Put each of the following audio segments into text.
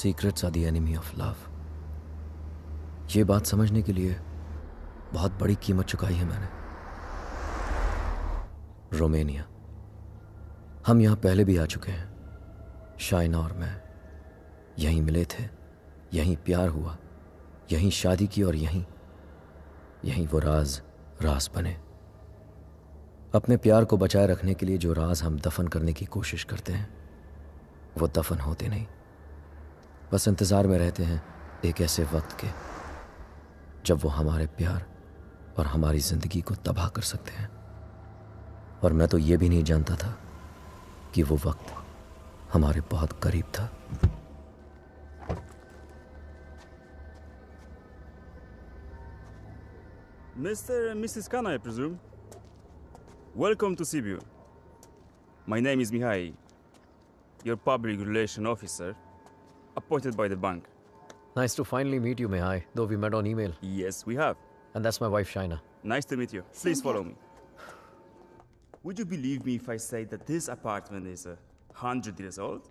Secrets are the enemy of love ये बात समझने के लिए बहुत बड़ी कीमत चुकाई है मैंने। रोमेनिया। हम यहाँ पहले भी आ चुके हैं। शाइना और मैं। यहीं मिले थे। यहीं प्यार हुआ। यहीं शादी की और यहीं यहीं वो राज, रास बने। अपने प्यार को बचाए रखने के लिए जो राज हम दफन करने की कोशिश करते हैं, वो दफन होते नहीं। बस इंतज़ार में रहते हैं एक ऐसे वक्त के जब वो हमारे प्यार और हमारी ज़िंदगी को तबाह कर सकते हैं और मैं तो ये भी नहीं जानता था कि वो वक्त हमारे बहुत करीब था Mr. and Mrs. Khan, I presume. Welcome to Sibiu. My name is Mihai, your public relation officer, appointed by the bank. Nice to finally meet you, Mihai, though we met on email. Yes, we have. And that's my wife, Shaina. Nice to meet you. Please follow me. Would you believe me if I say that this apartment is a hundred years old?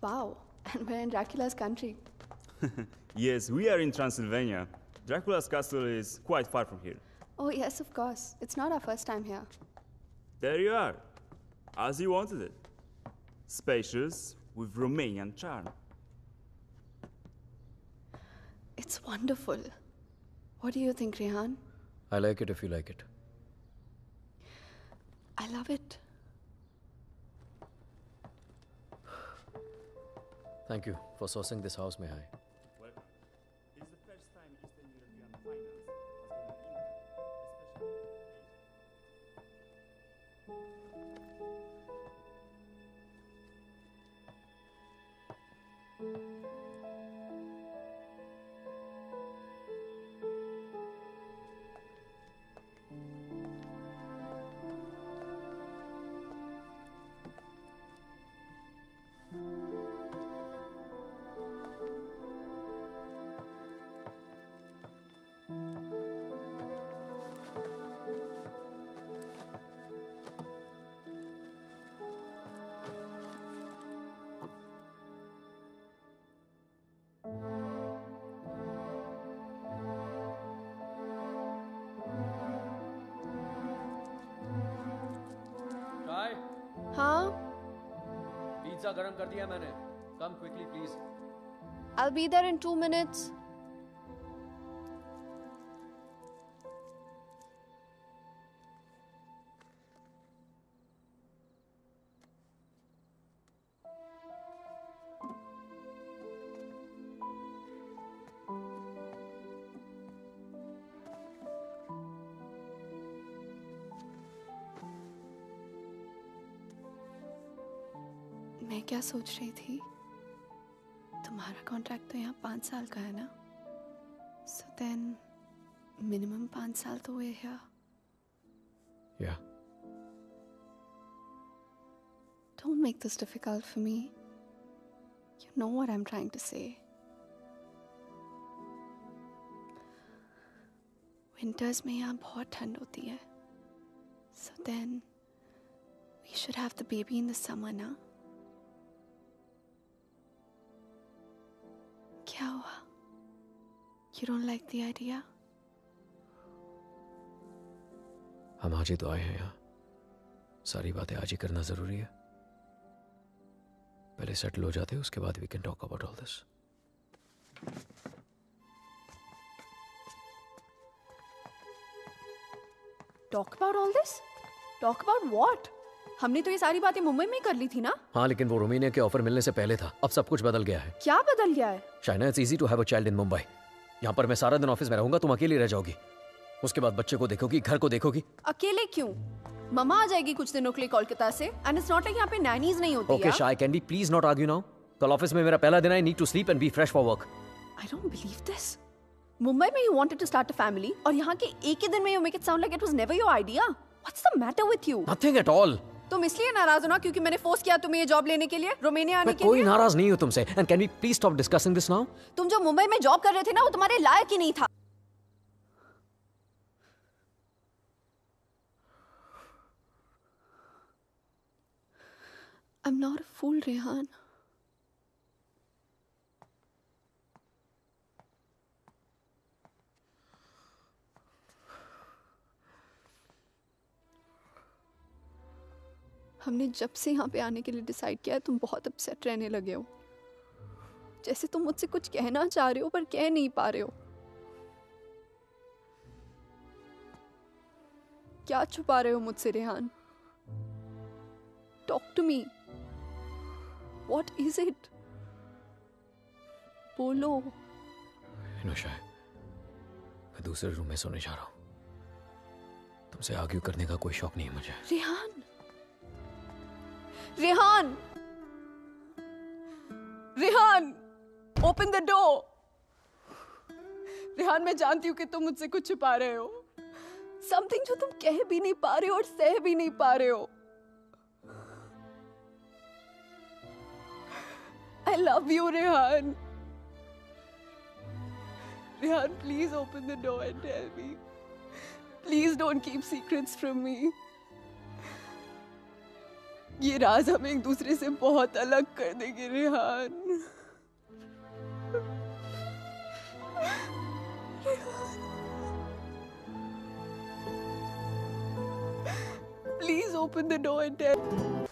Wow, and we're in Dracula's country. Yes, we are in Transylvania. Dracula's castle is quite far from here. Oh, yes, of course. It's not our first time here. There you are, as you wanted it. Spacious with Romanian charm. It's wonderful. What do you think, Rehan? I like it if you like it. I love it. Thank you for sourcing this house, Mihai. गरम कर दिया मैंने come quickly please I'll be there in two minutes. मैं सोच रही थी तुम्हारा contract तो यहाँ पाँच साल का है ना सो देन मिनिमम पाँच साल तो हुए यहाँ या Don't make this difficult for me. You know what I'm trying to say. Winters में यहाँ बहुत ठंड होती है So then we should have the baby in the summer ना You don't like the idea? हम आज ही तो आए हैं यहाँ। सारी बातें आज ही करना ज़रूरी है। पहले सेटल हो जाते उसके बाद we can talk about all this Talk about all this? Talk about what? हमने तो ये सारी बातें मुंबई में ही कर ली थी ना? हाँ लेकिन वो रोमेनिया के ऑफ़र मिलने से पहले था। अब सब कुछ बदल गया है। क्या बदल गया है? Shaina it's easy to have a child in Mumbai यहाँ पर मैं सारा दिन ऑफ़िस में रहूँगा तुम अकेली रह जाओगी। उसके बाद बच्चे को देखोगी घर को देखोगी। अकेले क्यों? ममा आ जाएगी कुछ दिनों के लिए कोलकाता से एंड इट्स नॉट लाइक यहाँ पे नैनीज नहीं होती okay shy candy please not argue now कल ऑफ़िस में मेरा पहला दिन है need to sleep and be fresh for work I don't believe this Mumbai में you wanted to start a family और यहाँ के एक ही दिन में you make it sound like it was never your idea what's the matter with you nothing at all तुम इसलिए नाराज़ हो ना क्योंकि मैंने फोर्स किया तुम्हें ये जॉब लेने के लिए रोमानिया आने मैं के कोई लिए? नाराज़ नहीं हूँ तुमसे। And can we please stop discussing this now तुम जो मुंबई में जॉब कर रहे थे ना वो तुम्हारे लायक ही नहीं था। I'm not a fool, Rehan. हमने जब से यहाँ पे आने के लिए डिसाइड किया है तुम बहुत अपसेट रहने लगे हो। जैसे तुम मुझसे कुछ कहना चाह रहे हो पर कह नहीं पा रहे हो। क्या छुपा रहे हो मुझसे Rehan? Talk to me what is it बोलो। मैं दूसरे रूम में सोने जा रहा हूँ। तुमसे आर्ग्यू करने का कोई शौक नहीं है मुझे। Rehan Rehan Rehan open the door Rehan मैं जानती हूँ कि तुम मुझसे कुछ छुपा रहे हो। समथिंग जो तुम कह भी नहीं पा रहे हो और सह भी नहीं पा रहे हो। I love you Rehan Rehan please open the door and tell me please don't keep secrets from me ये राज हमें एक दूसरे से बहुत अलग कर देंगे, Rehan. Please open the door and tell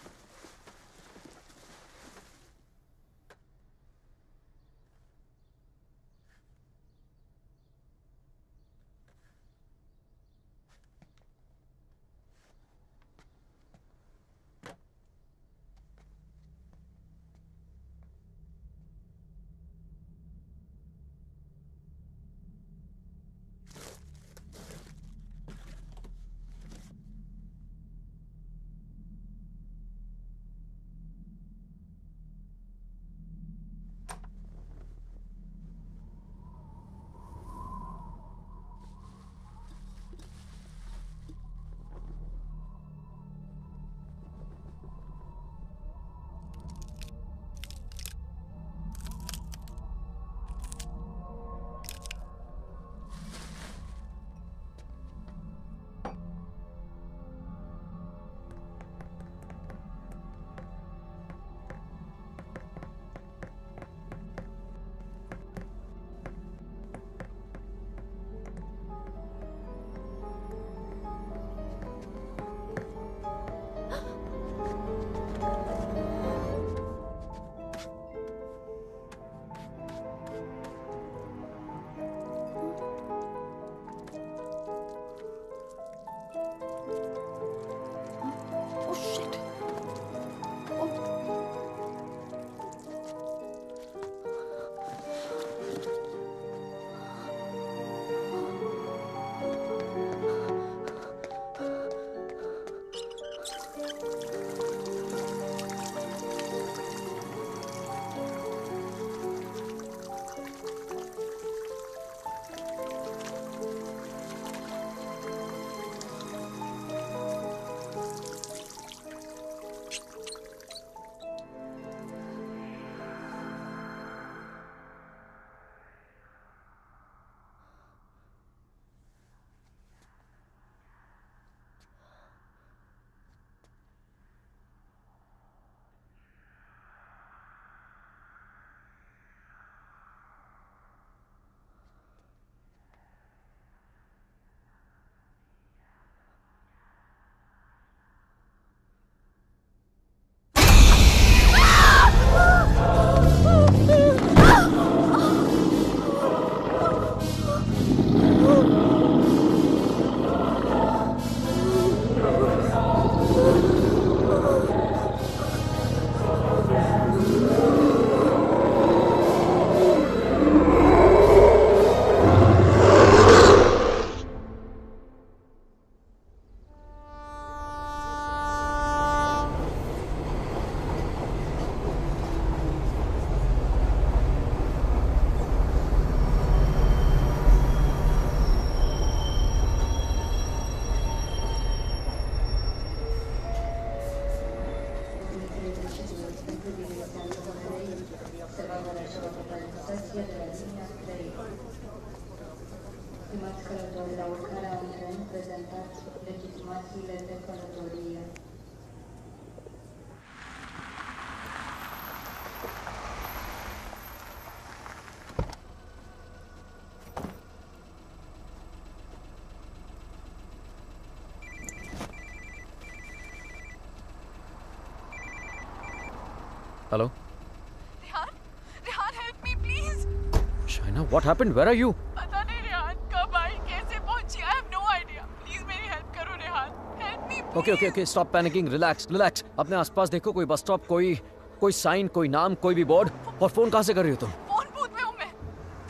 What happened? Where are you? पता नहीं रेहान कब आई कैसे पहुँची? I have no idea please मेरी हेल्प करो Rehan. Help me okay okay okay stop panicking relax relax अपने आसपास देखो कोई बस स्टॉप कोई कोई साइन कोई नाम कोई भी बोर्ड और फ़ोन कहाँ से कर रही हो तुम? फ़ोन बूथ में हूँ मैं।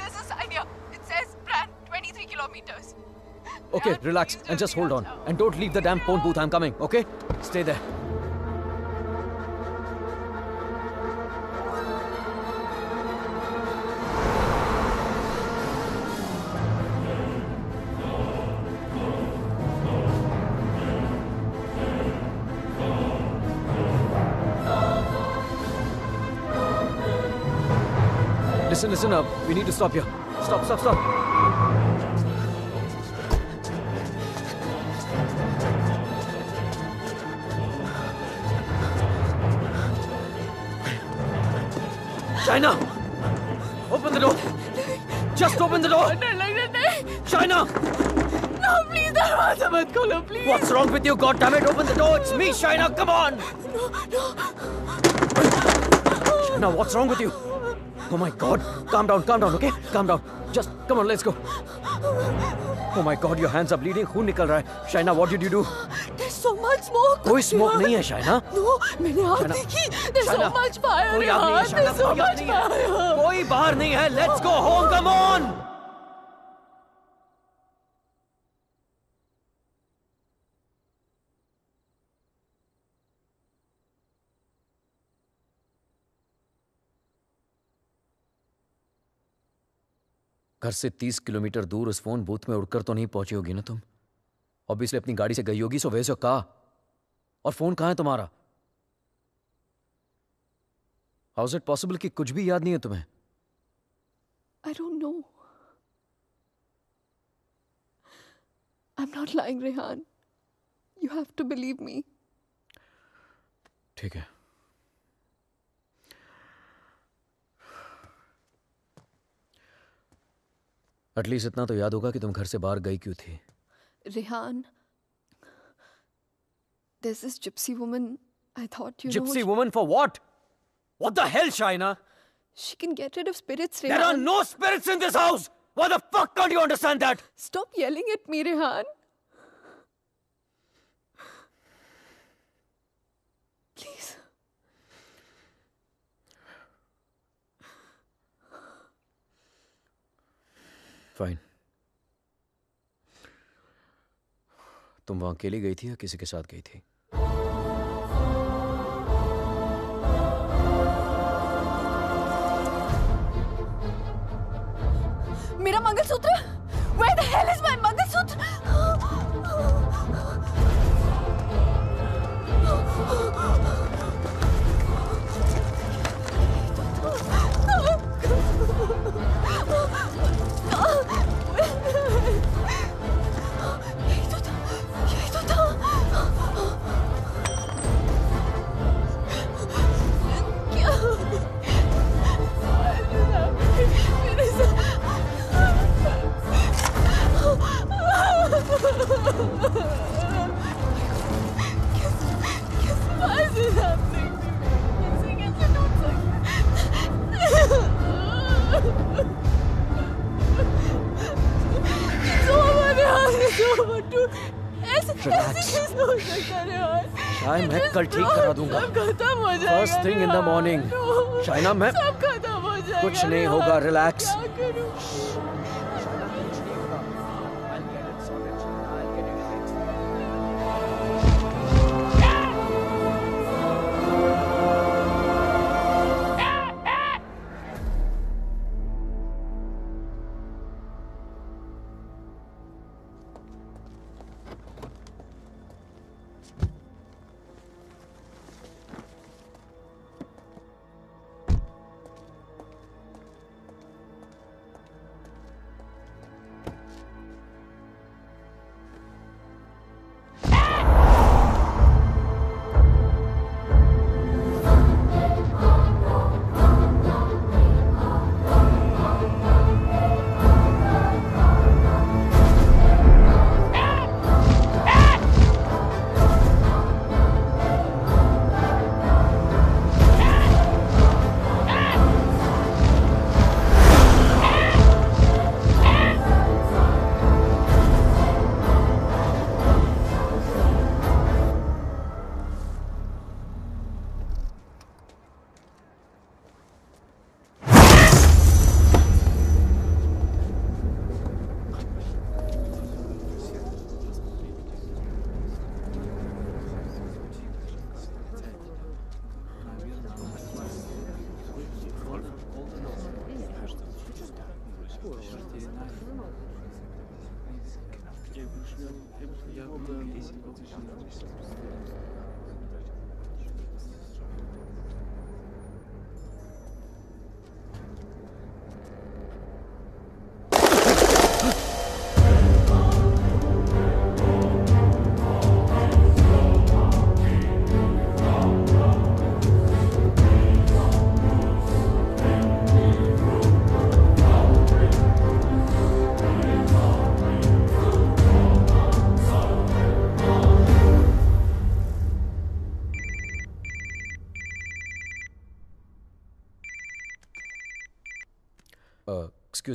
This is idea it says brand 23 kilometres Okay, relax and just hold on. And don't leave the damn phone booth. I'm coming, okay? Stay there. Listen, listen up. We need to stop here. Stop, stop, stop. China! Open the door! Just open the door! China! No, please, Darwaza mat kholo, please! What's wrong with you? God damn it, open the door! It's me, China! Come on! No, no! China, what's wrong with you? Oh my God! Calm down, calm down, okay? Calm down. Just come on, let's go. Oh my God, your hands are bleeding. खून निकल रहा है. China, what did you do? there's so much smoke कोई smoke नहीं है, China. No, मैंने आग China, देखी there's so China, much fire कोई आग नहीं है, Shaina. There's so कोई आग much नहीं है. fire कोई बाहर नहीं है. Let's go home. Come on. घर से तीस किलोमीटर दूर उस फ़ोन बूथ में उड़कर तो नहीं पहुँची होगी ना तुम ऑब्वियसली अपनी गाड़ी से गई होगी सो वैसे कहा और फ़ोन कहाँ है तुम्हारा हाउ इज़ इट पॉसिबल कि कुछ भी याद नहीं है तुम्हें I don't know. I'm not lying, Rehan. You have to believe me. ठीक है एटलीस्ट इतना तो याद होगा कि तुम घर से बाहर गई क्यों थी। Rehan this is gypsy woman I thought you gypsy woman for what what the hell Shaina she can get rid of spirits there are no spirits in this house what the fuck don't you understand that stop yelling at me Rehan fine तुम वहाँ अकेली गई थी या किसी के साथ गई थी? मेरा मंगलसूत्र? Where the मंगलसूत्र मैं कल ठीक करा दूँगा। खत्म हो जाएगा First thing in the यार. morning. No. मैं- हो कुछ नहीं. होगा, relax.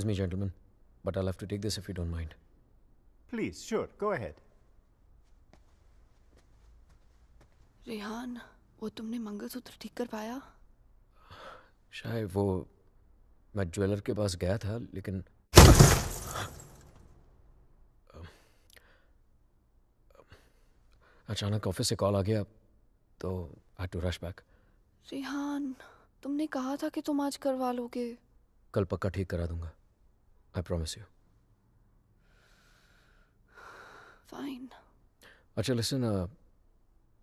Me, gentlemen, but I'll have to take this if you don't mind. Please, sure, go ahead. Rehan वो तुमने मंगलसूत्र ठीक कर पाया शायद वो मैं ज्वेलर के पास गया था लेकिन अचानक ऑफ़िस से कॉल आ गया तो I to rush back Rehan तुमने कहा था कि तुम आज करवा लोगे कल पक्का ठीक करा दूँगा आई प्रॉमिस यू फाइन अच्छा लिसन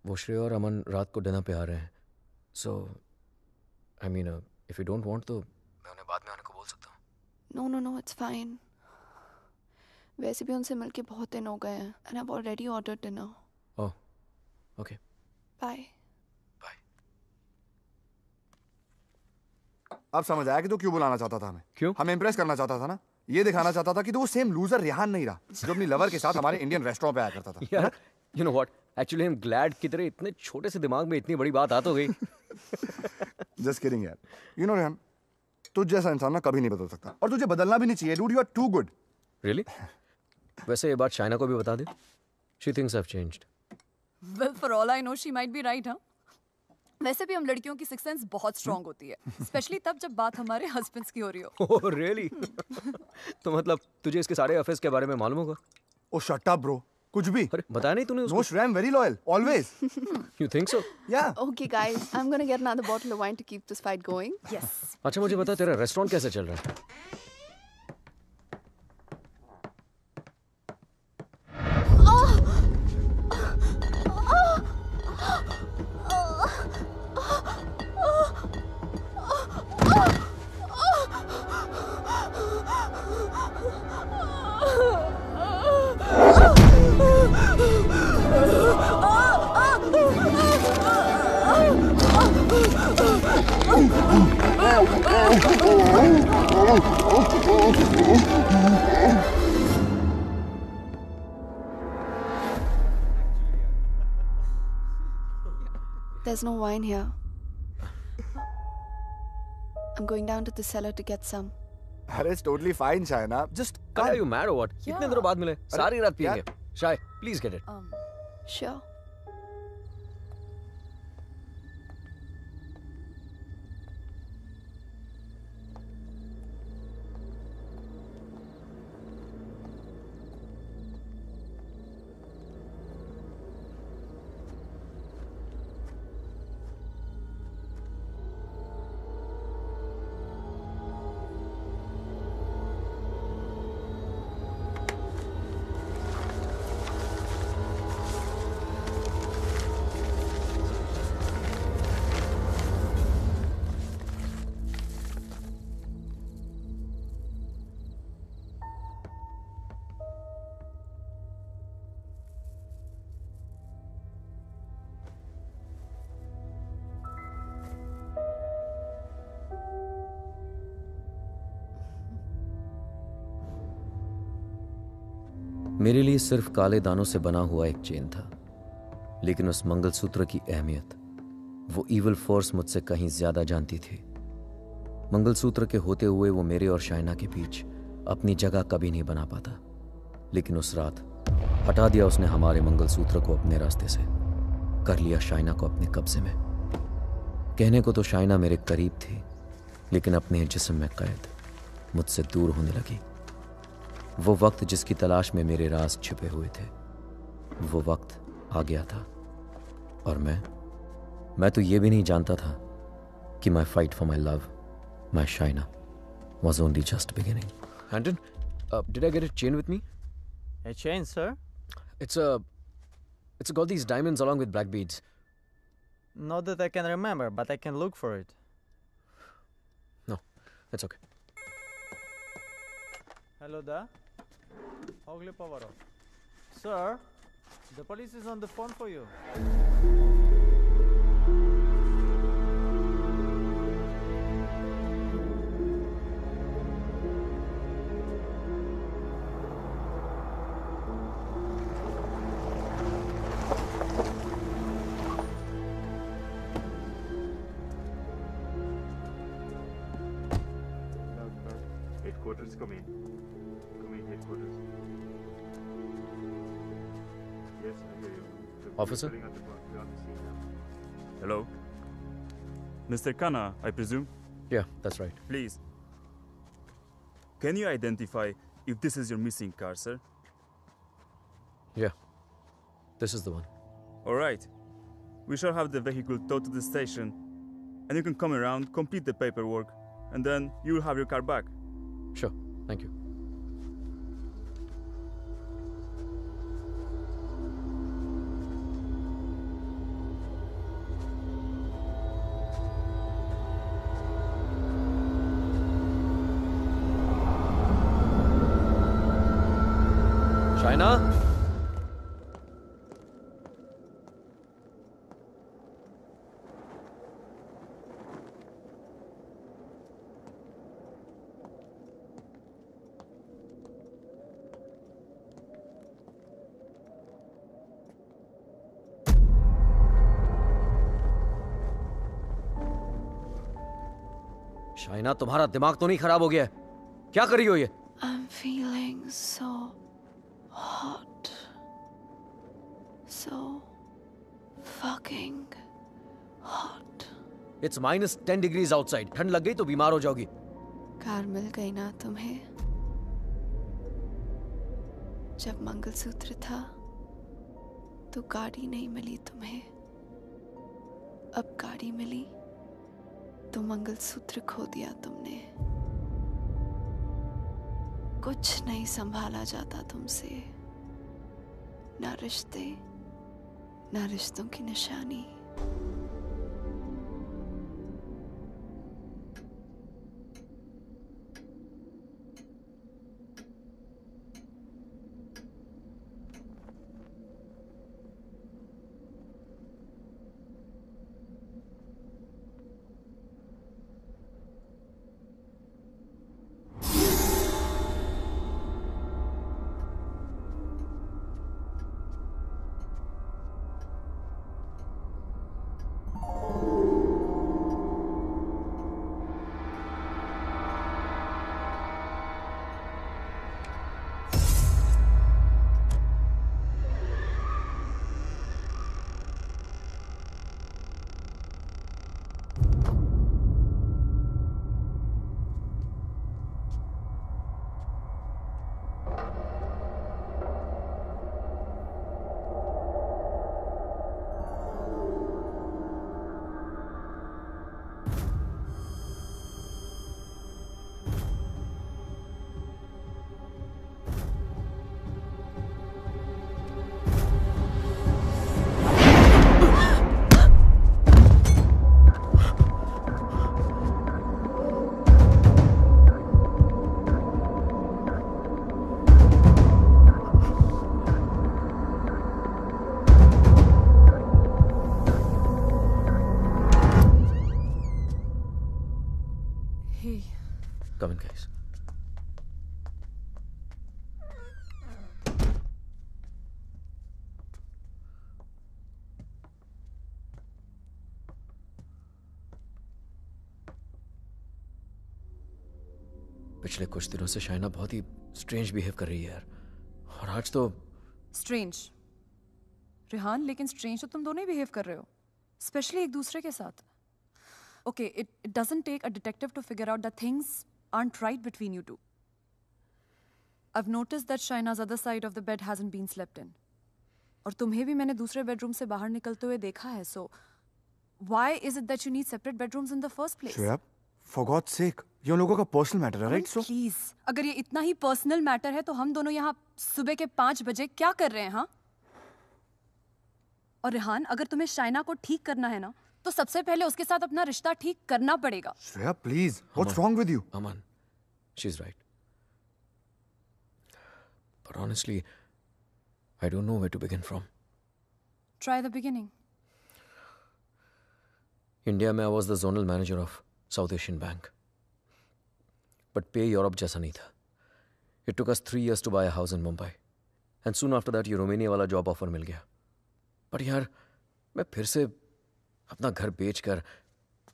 वो श्रेय और अमन रात को डिनर पे आ रहे हैं। So I mean if you don't want तो मैं उन्हें बाद में आने को बोल सकता हूँ। No no no it's fine वैसे भी उनसे मिलके बहुत दिन हो गए हैं and I already order dinner oh okay bye bye अब समझ आया कि तू क्यों बुलाना चाहता था हमें? क्यों? हमें इम्प्रेस करना चाहता था ना? ये दिखाना चाहता था कि तू वो सेम लूजर रेहान नहीं रहा जो अपनी लवर के साथ हमारे इंडियन रेस्टोरेंट पे आया करता था यार you know what actually I am glad की तरह इतने छोटे से दिमाग में इतनी बड़ी बात आ तो गई। जस्ट किडिंग यार। यू नो रेहान तुझ जैसा इंसान ना कभी नहीं बदल सकता और तुझे बदलना भी नहीं चाहिए dude you are too good really वैसे ये बात शाइना को भी बता दे। She thinks I have changed well for all I know she might be right हाँ वैसे भी हम लड़कियों की सिक्स सेंस बहुत स्ट्रांग होती है स्पेशली तब जब बात हमारे हस्बैंड्स की हो रही हो। ओह रियली तो मतलब तुझे इसके सारे अफेयर्स के बारे में मालूम होगा? ओ शट अप ब्रो कुछ भी। अरे बताया नहीं तूने उसको? No श्रेम very loyal always you think so या Okay, guys, I'm gonna get another bottle of wine to keep this fight going. Yes अच्छा मुझे बता तेरा रेस्टोरेंट कैसे चल रहा है? There's no wine here. I'm going down to the cellar to get some. अरे it's totally fine Shayna just are you mad और व्हाट इतने दिनों बाद मिले सारी रात पिएंगे यार- Shay please get it Sure. मेरे लिए सिर्फ़ काले दानों से बना हुआ एक चेन था, लेकिन उस मंगलसूत्र की अहमियत, वो इवल फोर्स मुझसे कहीं ज़्यादा जानती थी। मंगलसूत्र के होते हुए वो मेरे और शाइना के बीच अपनी जगह कभी नहीं बना पाता, लेकिन उस रात हटा दिया उसने हमारे मंगलसूत्र को अपने रास्ते से, कर लिया शाइना को अपने कब्जे में। कहने को तो शाइना मेरे करीब थी, लेकिन अपने जिसम में कैद मुझसे दूर होने लगी। वो वक्त जिसकी तलाश में मेरे राज छिपे हुए थे वो वक्त आ गया था और मैं मैं तो ये भी नहीं जानता था कि my fight for my love my Shaina was only just beginning हैंडन did I get a chain with me A chain, sir? It's a. It's got these diamonds along with black beads. Not that I can remember, but I can look for it. No, that's okay. Hello there. Ogli Pavaro. Sir, the police is on the phone for you. Now. Hello? Mr. Khanna, I presume? Yeah, that's right. Please. Can you identify if this is your missing car, sir? Yeah. This is the one. All right. We shall have the vehicle towed to the station, and you can come around, complete the paperwork, and then you will have your car back. Sure. Thank you. Shaina तुम्हारा दिमाग तो नहीं खराब हो गया क्या करी हो ये? I'm feeling so hot. So fucking hot. It's minus ten degrees outside ठंड लग गई तो बीमार हो जाओगी। कार मिल गई ना तुम्हें? जब मंगलसूत्र था तो गाड़ी नहीं मिली तुम्हें। अब गाड़ी मिली। तो मंगलसूत्र खो दिया तुमने। कुछ नहीं संभाला जाता तुमसे। ना रिश्ते, ना रिश्तों की निशानी। पिछले कुछ दिनों से शाइना बहुत ही स्ट्रेंज बिहेव कर रही है यार। और आज तो स्ट्रेंज रिहान लेकिन स्ट्रेंज तो तुम दोनों ही बिहेव कर रहे हो। स्पेशली एक दूसरे के साथ। Okay it it doesn't take a detective to figure out the things ain't right between you two I notice that Shaina's other side of the bed hasn't been slept in और तुम्हें भी मैंने दूसरे bedroom से बाहर निकलते हुए देखा है so why is it that you need separate bedrooms in the first place for God's sake ये लोगों का पर्सनल मैटर है राइट सो प्लीज़ अगर ये इतना ही पर्सनल मैटर है तो हम दोनों यहाँ सुबह के पाँच बजे क्या कर रहे हैं हाँ? और रिहान अगर तुम्हें शाइना को ठीक करना है ना तो सबसे पहले उसके साथ अपना रिश्ता ठीक करना पड़ेगा। Shreya please what's wrong with you Aman, she's right. But honestly, I don't know where to begin from. Try the beginning India में I was the zonal manager of South Asian bank but pay Europe जैसा नहीं था। It took us three years to buy house in Mumbai and soon after that ये Romania वाला job offer मिल गया। But यार, मैं फिर से अपना घर बेच कर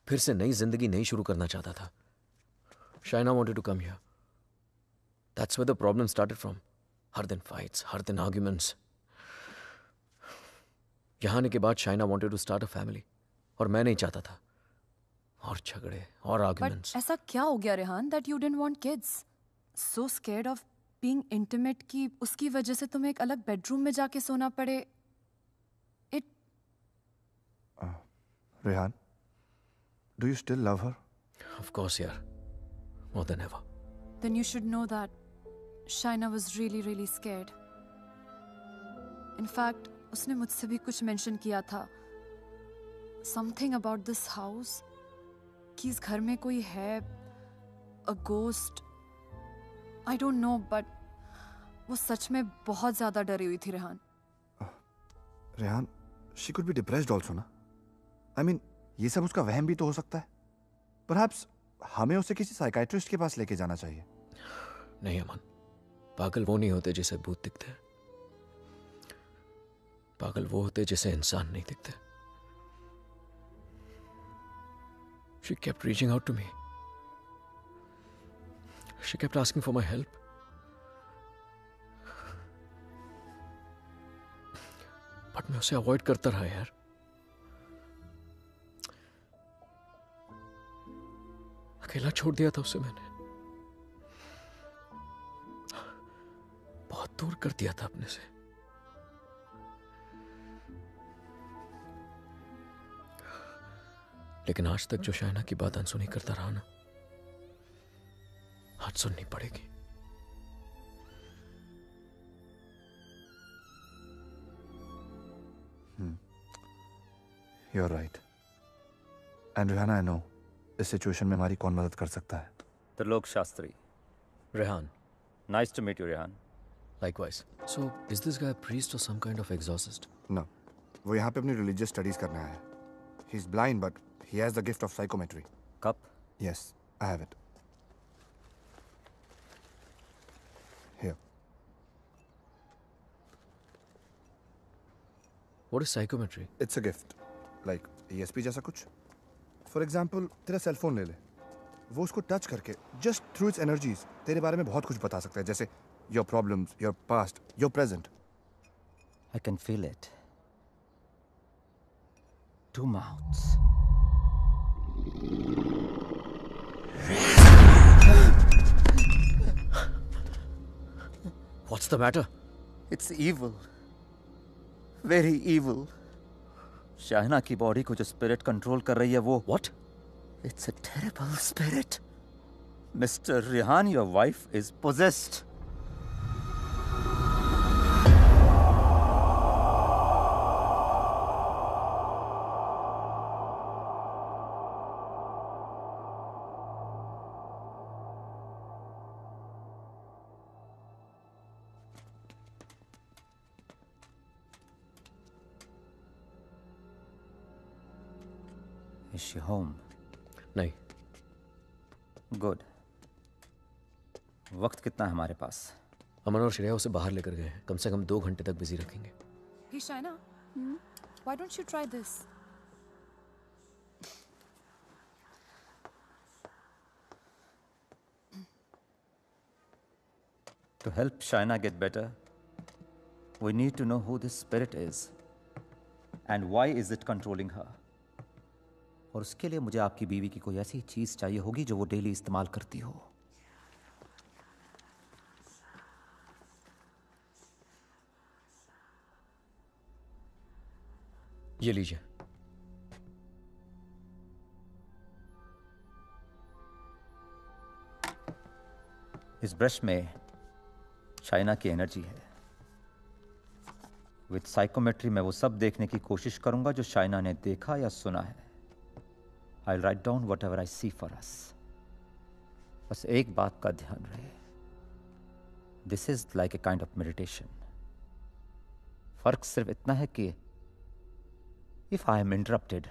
फिर से नई ज़िंदगी नहीं शुरू करना चाहता था। Shaina wanted to come here that's way the problem started from हर दिन फाइट्स हर दिन आर्ग्यूमेंट्स यहाँ आने के बाद Shaina wanted to start a family और मैं नहीं चाहता था। और झगड़े और बट ऐसा क्या हो गया Rehan that you didn't want kids so scared of being intimate की उसकी वजह से तुम्हें एक अलग बेडरूम में जाके सोना पड़े। It Rehan do you still love her of course यार। More than ever then you should know that Shaina was really, really scared. In fact, उसने मुझसे भी कुछ मेंशन किया था। समथिंग अबाउट दिस हाउस कि इस घर में कोई है a ghost I don't know but वो सच में बहुत ज़्यादा डरी हुई थी Rehan. Rehan she could be depressed also ना? आई मीन ये सब उसका वहम भी तो हो सकता है। परहैप्स हमें उसे किसी साइकाइट्रिस्ट के पास लेके जाना चाहिए। नहीं अमन पागल वो नहीं होते जिसे भूत दिखते। पागल वो होते जिसे इंसान नहीं दिखते। She kept reaching out to me. She kept asking for my help. But मैं उसे अवॉइड करता रहा यार अकेला छोड़ दिया था उसे मैंने बहुत दूर कर दिया था अपने से लेकिन आज तक जो शायना की बात अनसुनी करता रहा ना आज सुननी पड़ेगी। You are right and Rehana I know इस सिचुएशन में हमारी कौन मदद कर सकता है? Trilok Shastri Rehan nice to meet you Rehan Likewise. So, is this guy a priest or some kind of exorcist? No वो यहाँ पे अपनी रिलीजियस स्टडीज़ करने आया है। He is blind he has the gift of psychometry cup yes I have it here What is psychometry? It's a gift like ESP जैसा कुछ. For example तेरा सेल फ़ोन ले ले. वो उसको टच करके जस्ट थ्रू इट्स एनर्जीज तेरे बारे में बहुत कुछ बता सकता है. जैसे your problems your past your present I can feel it too mouths. What's the matter? It's evil. Very evil. Shahna की बॉडी को जो स्पिरिट कंट्रोल कर रही है वो What? It's a terrible spirit mister Rihan your wife is possessed पास। अमन और श्रेया उसे बाहर लेकर गए कम से कम दो घंटे तक बिज़ी रखेंगे। हम्म? To help Shaina get better, we need to know who this spirit is and why is it controlling her. और उसके लिए मुझे आपकी बीवी की कोई ऐसी चीज़ चाहिए होगी जो वो डेली इस्तेमाल करती हो। ये लीजिए। इस ब्रश में चाइना की एनर्जी है। विथ साइकोमेट्री मैं वो सब देखने की कोशिश करूँगा जो चाइना ने देखा या सुना है। I write down whatever I see for us बस एक बात का ध्यान रहे। This is like a kind of meditation फ़र्क सिर्फ़ इतना है कि If I am interrupted,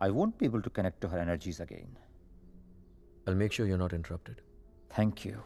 I won't be able to connect to her energies again. I'll make sure you're not interrupted. Thank you.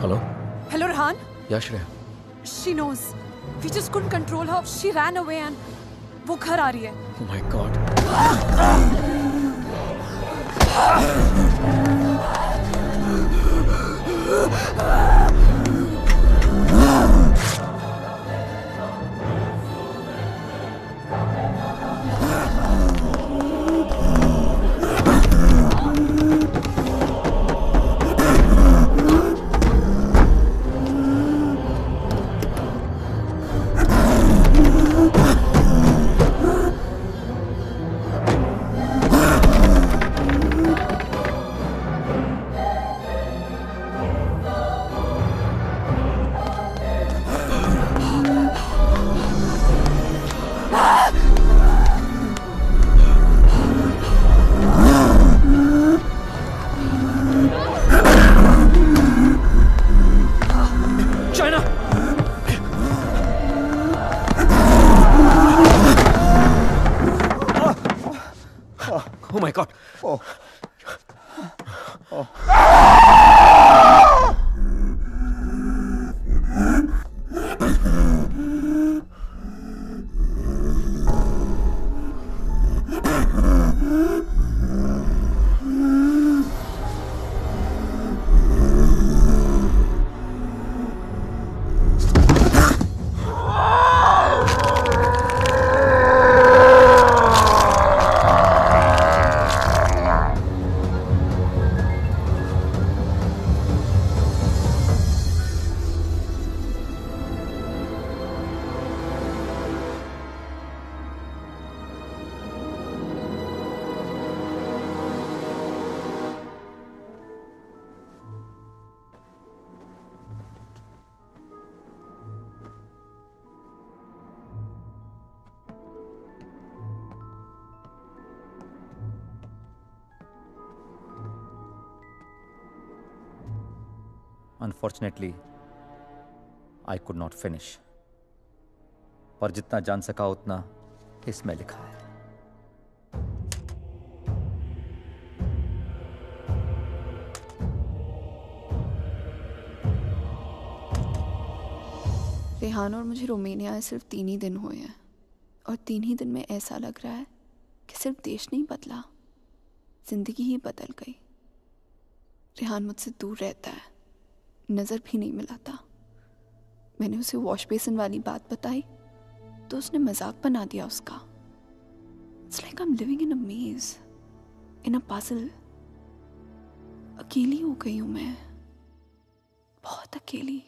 Hello? Hello, Rehan. Yeah, Shreya. She knows. We just couldn't control her. She ran away and वो घर आ रही है Oh my god. China! Unfortunately I could not finish पर जितना जान सका, उतना इसमें लिखा है। रेहान और मुझे रोमेनिया आए सिर्फ़ तीन ही दिन हुए हैं। और तीन ही दिन में ऐसा लग रहा है कि सिर्फ़ देश नहीं बदला, ज़िंदगी ही बदल गई। रेहान मुझसे दूर रहता है। नज़र भी नहीं मिला था। मैंने उसे वॉश बेसन वाली बात बताई तो उसने मज़ाक बना दिया उसका। It's like I am living in a maze in a पासल अकेली हो गई हूँ मैं। बहुत अकेली।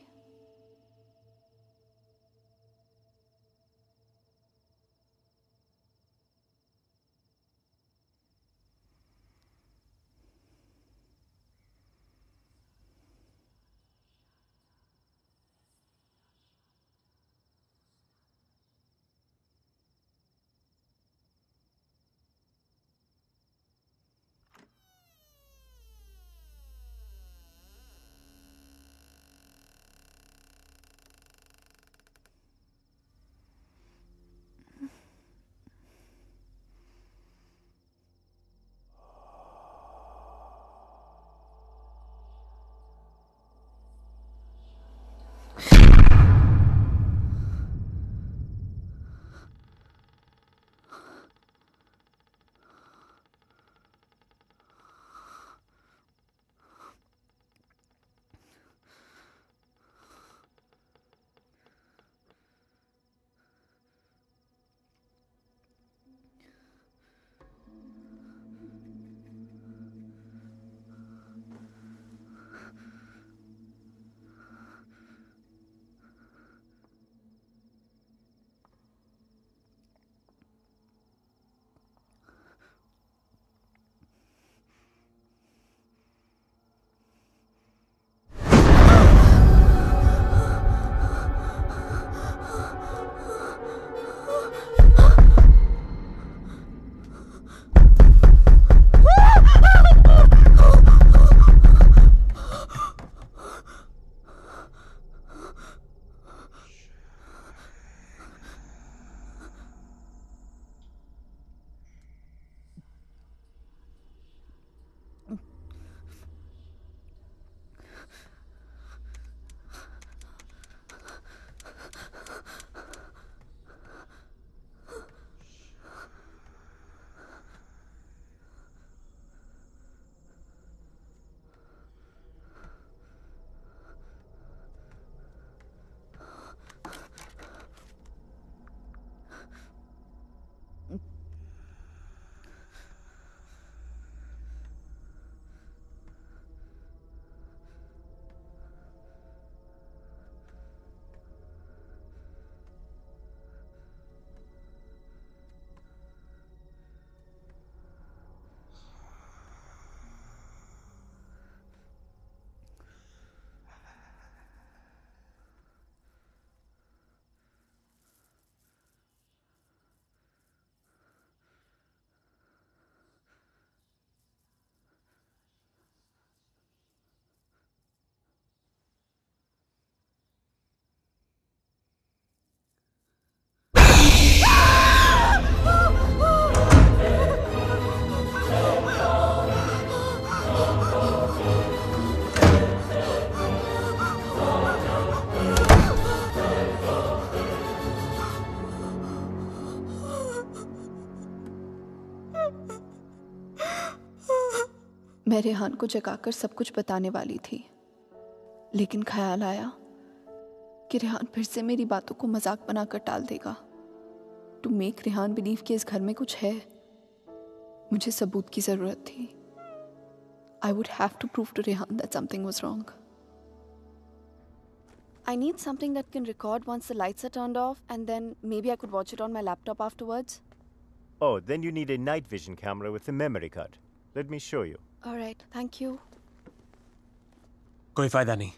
मैं रेहान को जगाकर सब कुछ बताने वाली थी। लेकिन ख्याल आया कि रेहान फिर से मेरी बातों को मज़ाक बनाकर टाल देगा। टू मेक रेहान बिलीव कि इस घर में कुछ है? मुझे सबूत की ज़रूरत थी। I would have to prove to Rehan that something was wrong I need something that can record once the lights are turn off and then maybe I could watch it on my laptop afterwards Oh, then you need a night vision camera with a memory card. Let me show you. All right, thank you. कोई फ़ायदा नहीं।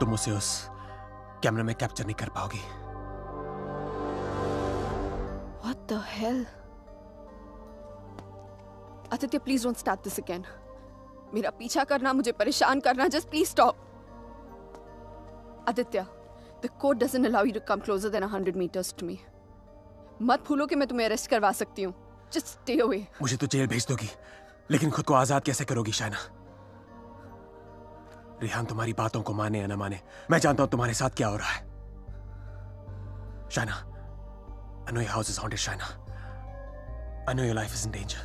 तुम उसे उस कैमरे में capture नहीं कर पाओगी। What the hell? Aditya please don't start this again मेरा पीछा करना मुझे परेशान करना just please stop Aditya the code doesn't allow you to come closer than 100 meters to me. मत भूलो कि मैं तुम्हें अरेस्ट करवा सकती हूँ Just stay away. मुझे तो जेल भेज दोगी लेकिन खुद को आज़ाद कैसे करोगी शायना रिहान तुम्हारी बातों को माने या ना माने मैं जानता हूँ तुम्हारे साथ क्या हो रहा है Shaina I know your house is haunted, Shaina. I know your life is in danger.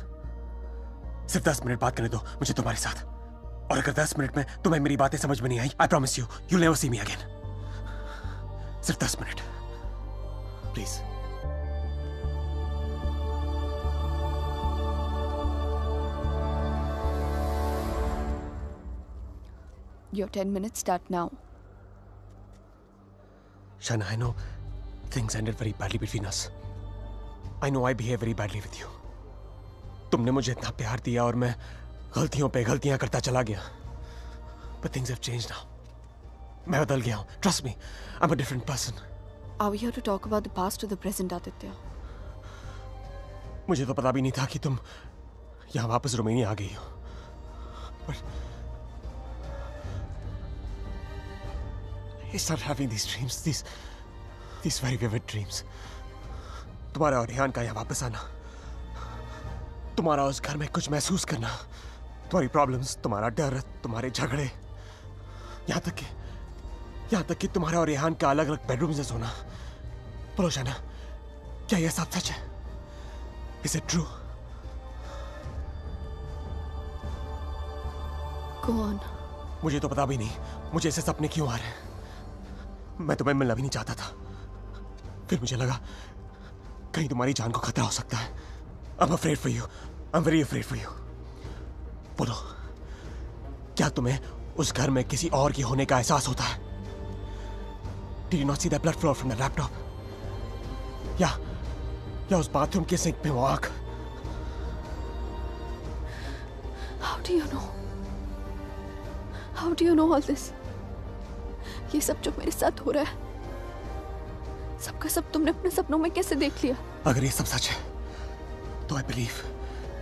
सिर्फ़ दस मिनट बात करने दो मुझे तुम्हारे साथ और अगर दस मिनट में तुम्हें मेरी बातें समझ में नहीं आई I promise you you never see me again सिर्फ़ दस minute please Your 10 minutes start now. Shana, I know things ended very badly between us. I know I behave very badly with you. तुमने मुझे इतना प्यार दिया और मैं गलतियों पे गलतियाँ करता चला गया But things have changed now. मैं बदल गया हूँ। Trust me I am a different person I here to talk about the past to the present Aditya मुझे तो पता भी नहीं था कि तुम यहाँ वापस रोमेनिया आ गई हो। But I start having this dreams this this very vivid dreams तुम्हारा और रेहान का यहाँ वापस आना। तुम्हारा उस घर में कुछ महसूस करना। तुम्हारी प्रॉब्लम्स तुम्हारा डर तुम्हारे झगड़े। यहाँ तक कि यहाँ तक कि तुम्हारा और रेहान का अलग अलग बेडरूम से सोना। बोलो शाना क्या यह सब सच है? इज़ इट ट्रू कौन? मुझे तो पता भी नहीं। मुझे ऐसे सपने क्यों आ रहे हैं? मैं तुम्हें मिलना भी नहीं चाहता था। फिर मुझे लगा कहीं तुम्हारी जान को खतरा हो सकता है। I'm afraid for you. I'm very afraid for you. बोलो क्या तुम्हें उस घर में किसी और की होने का एहसास होता है? Did you not see that blood flow from the laptop? या या उस बाथरूम के सिंक में वो आँख How do you know? How do you know all this? ये सब जो मेरे साथ हो रहा है सबका सब तुमने अपने सपनों में कैसे देख लिया अगर ये सब सच है तो आई बिलीव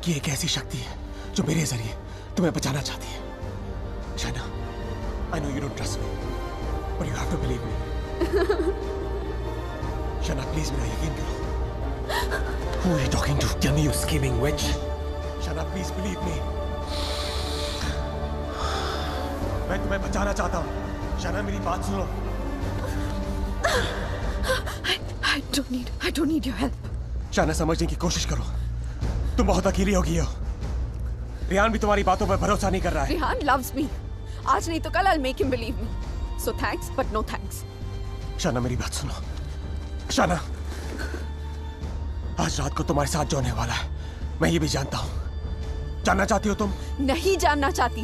कि एक ऐसी शक्ति है जो मेरे ज़रिए तुम्हें बचाना चाहती है I know you don't trust me but you have to believe me Shayna please मेरा यकीन करो Who are you talking to? Tell me, you scheming witch. Shana, please believe me. मैं तुम्हें बचाना चाहता हूँ शाना मेरी बात सुनो I don't need I don't need your help. शाना समझने की कोशिश करो तुम बहुत अकेली हो गई हो रियान भी तुम्हारी बातों पर भरोसा नहीं कर रहा है Rihan loves me. आज नहीं तो कल I'll make him believe me. So thanks, but no thanks. शाना मेरी बात सुनो। शाना आज रात को तुम्हारे साथ जो होने वाला है, मैं ये भी जानता हूँ। जानना चाहती हो तुम? नहीं जानना चाहती।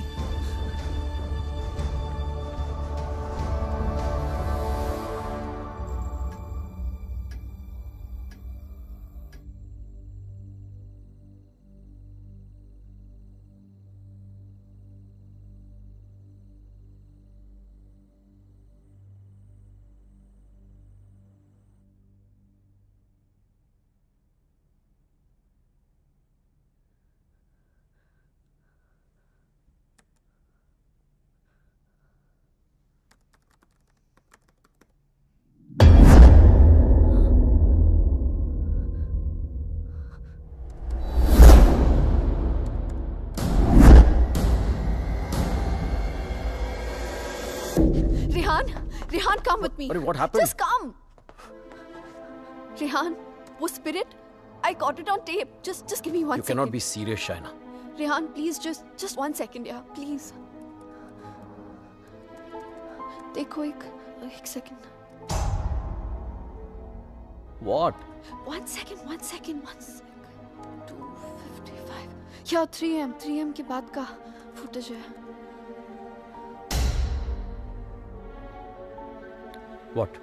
Rihan, come with me. But what happened? Just come. Rehan वो spirit I got it on tape just just give me one you cannot be serious Shaina Rehan please just just one second यार please देखो एक एक second what One second, one second, one second. 255. या 3 am 3 am के बाद का footage है what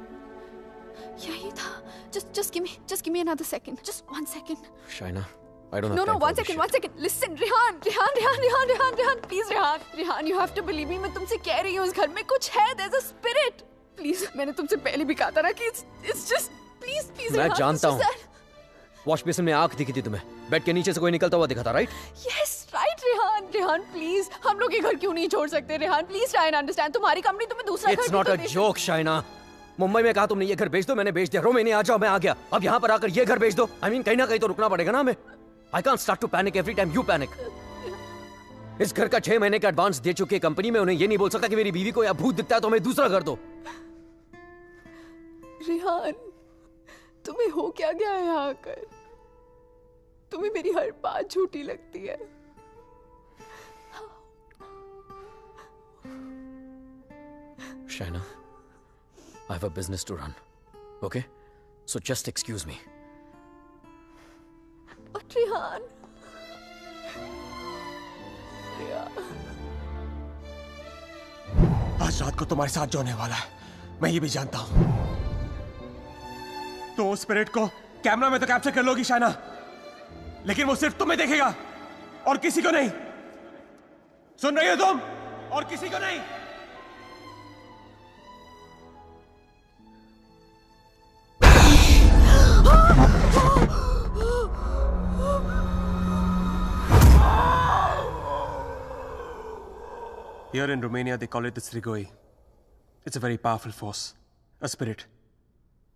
यही था just just give me just give me another second just one second Shaina I don't have no no one second one second listen Rehan Rehan Rehan Rehan Rehan Rehan please Rehan Rehan you have to believe me मैं तुमसे कह रही हूँ इस घर में कुछ है there's a spirit please मैंने तुमसे पहले भी कहा था ना कि it's it's just please please मैं जानता हूँ वॉश बेसिन में आँख दिखी थी तुम्हें बेड के नीचे से कोई निकलता हुआ दिखा था right yes right Rehan Rehan please हम लोग ये घर क्यों नहीं छोड़ सकते Rehan please try and understand तुम्हारी कंपनी तुम्हें दूसरा घर इट्स नॉट तो अ जोक शाइना मुंबई में कहा तुमने ये घर बेच दो मैंने बेच दिया। रोमेनिया आ जाओ मैं आ गया। अब यहाँ पर आकर ये घर बेच दो। आई मीन कहीं ना कहीं तो रुकना पड़ेगा ना हमें। I can't start to panic every time you panic इस घर का छह महीने का एडवांस दे चुकी है कंपनी में उन्हें ये नहीं बोल सकता कि मेरी बीवी को या भूत दिखता है तो हमें दूसरा घर दो। रिहान तुम्हें हो क्या गया है यहाँ आकर? तुम्हें मेरी हर बात झूठी लगती है। Shaina, I have a business to run. Okay? So just excuse me. But Rehan आज रात को तुम्हारे साथ जो होने वाला है। मैं ये भी जानता हूँ। तो उस स्पिरिट को कैमरा में तो कैप्चर कर लोगी शाना लेकिन वो सिर्फ़ तुम्हें देखेगा और किसी को नहीं। सुन रही हो तुम? और किसी को नहीं। Here in Romania, they call it the Srigoi. It's a very powerful force, a spirit,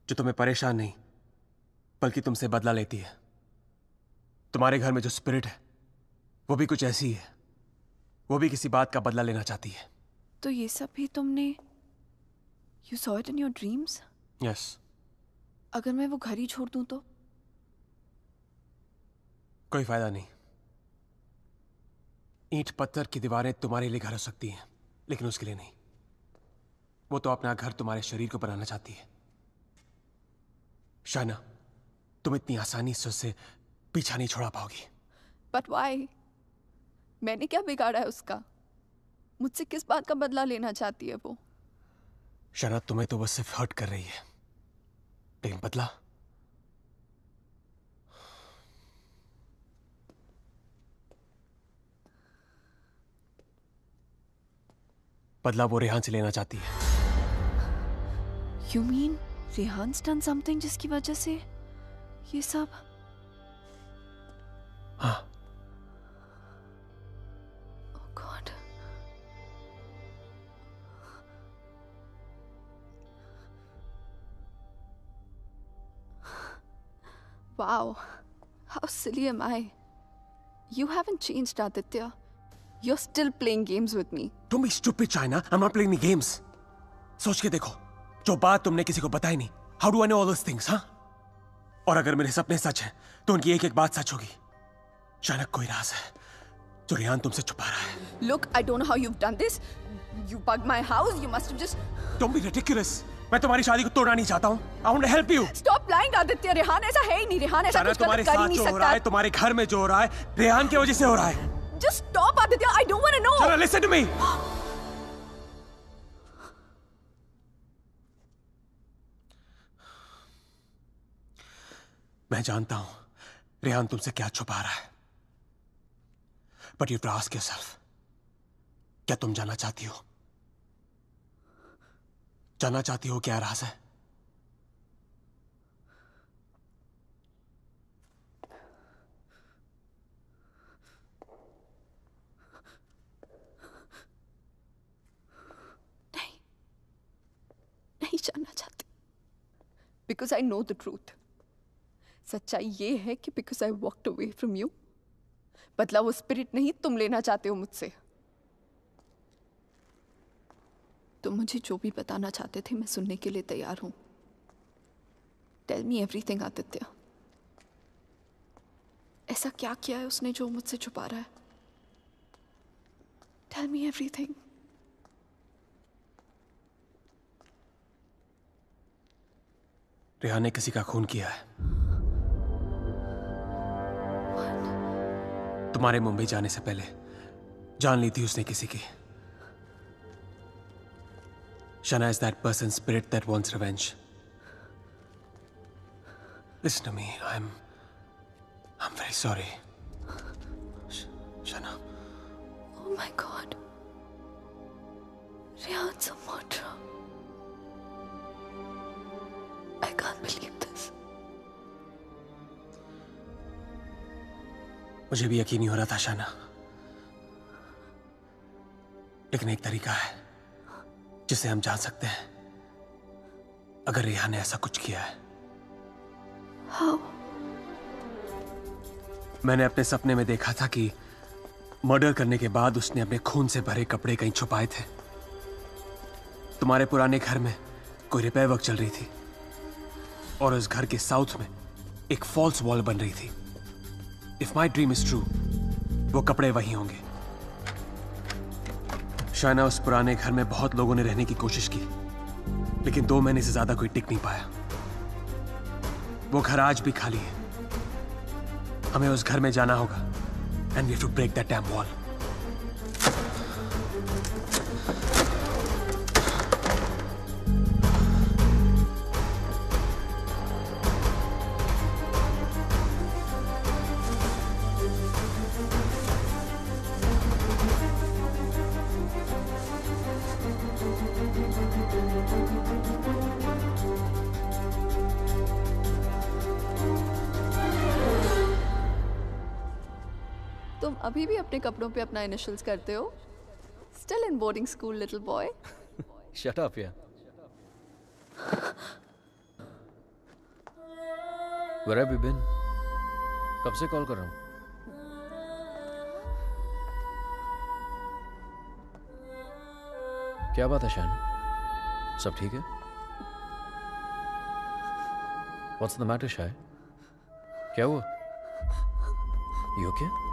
जो तुम्हें परेशान नहीं बल्कि तुमसे बदला लेती है। तुम्हारे घर में जो स्पिरिट है वो भी कुछ ऐसी है। वो भी किसी बात का बदला लेना चाहती है। तो ये सब भी तुमने you saw it in your dreams yes अगर मैं वो घर ही छोड़ दूँ तो? कोई फ़ायदा नहीं। ईंट पत्थर की दीवारें तुम्हारे लिए घर हो सकती हैं लेकिन उसके लिए नहीं। वो तो अपना घर तुम्हारे शरीर को बनाना चाहती है। शाना तुम इतनी आसानी से उससे पीछा नहीं छोड़ा पाओगी। बट वाई मैंने क्या बिगाड़ा है उसका? मुझसे किस बात का बदला लेना चाहती है वो? शाना तुम्हें तो बस सिर्फ़ हर्ट कर रही है। लेकिन बदला बदला वो रेहान से लेना चाहती है you mean Rehan done something जिसकी वजह से ये सब हाँ God Wow, how silly am I? You haven't changed, Aditya. You're still playing games with me. Don't be stupid, China. I'm not playing any games. सोच के देखो जो बात तुमने किसी को बताई नहीं how do I know all those things हाँ और अगर मेरे सपने सच हैं तो उनकी एक एक बात सच होगी अचानक कोई राज है जो रियान तुमसे छुपा रहा है Look, I don't know how you've done this. You bugged my house. You must have just. Don't be ridiculous मैं तुम्हारी शादी को तोड़ना नहीं चाहता हूँ I want to help you Stop lying, Aditya. Rehan ऐसा है ही नहीं. रेहान ऐसा कुछ तुम्हारे कर ही साथ जो हो रहा है तुम्हारे घर में जो हो रहा है रेहान की वजह से हो रहा है Just stop, Aditya. I don't want to know. चलो लिसन टू मी मैं जानता हूँ रेहान तुमसे क्या छुपा रहा है but you to ask yourself क्या तुम जाना चाहती हो जाना चाहती हो क्या राज है नहीं जानना चाहती। Because I know the truth सच्चाई ये है कि because I walk away from you बदला वो स्पिरिट नहीं तुम लेना चाहते हो मुझसे। तुम मुझे जो भी बताना चाहते थे मैं सुनने के लिए तैयार हूँ। Tell me everything Aditya. ऐसा क्या किया है उसने जो मुझसे छुपा रहा है? टेल मी एवरीथिंग तो रिहा ने किसी का खून किया है। तुम्हारे मुंबई जाने से पहले जान ली थी उसने किसी की। Shana is that person spirit that wants revenge list me I am I am very sorry Shana Oh my god. मुझे भी यकीन नहीं हो रहा था शाना। लेकिन एक तरीका है जिसे हम जान सकते हैं। अगर रिहा ने ऐसा कुछ किया है। How? मैंने अपने सपने में देखा था कि मर्डर करने के बाद उसने अपने खून से भरे कपड़े कहीं छुपाए थे। तुम्हारे पुराने घर में कोई रिपेयर वर्क चल रही थी। और उस घर के साउथ में एक फॉल्स वॉल बन रही थी। If my dream is true वो कपड़े वही होंगे। शायना उस पुराने घर में बहुत लोगों ने रहने की कोशिश की, लेकिन दो महीने से ज़्यादा कोई टिक नहीं पाया। वो घर आज भी खाली है। हमें उस घर में जाना होगा and we to break that damn wall अपने कपड़ों पे अपना इनिशियल्स करते हो? Still in boarding school little boy shut up या वेयर हैव यू बीन कब से कॉल कर रहा हूँ? क्या बात है, शान? सब ठीक है? What's the matter Shay? क्या हुआ? You okay?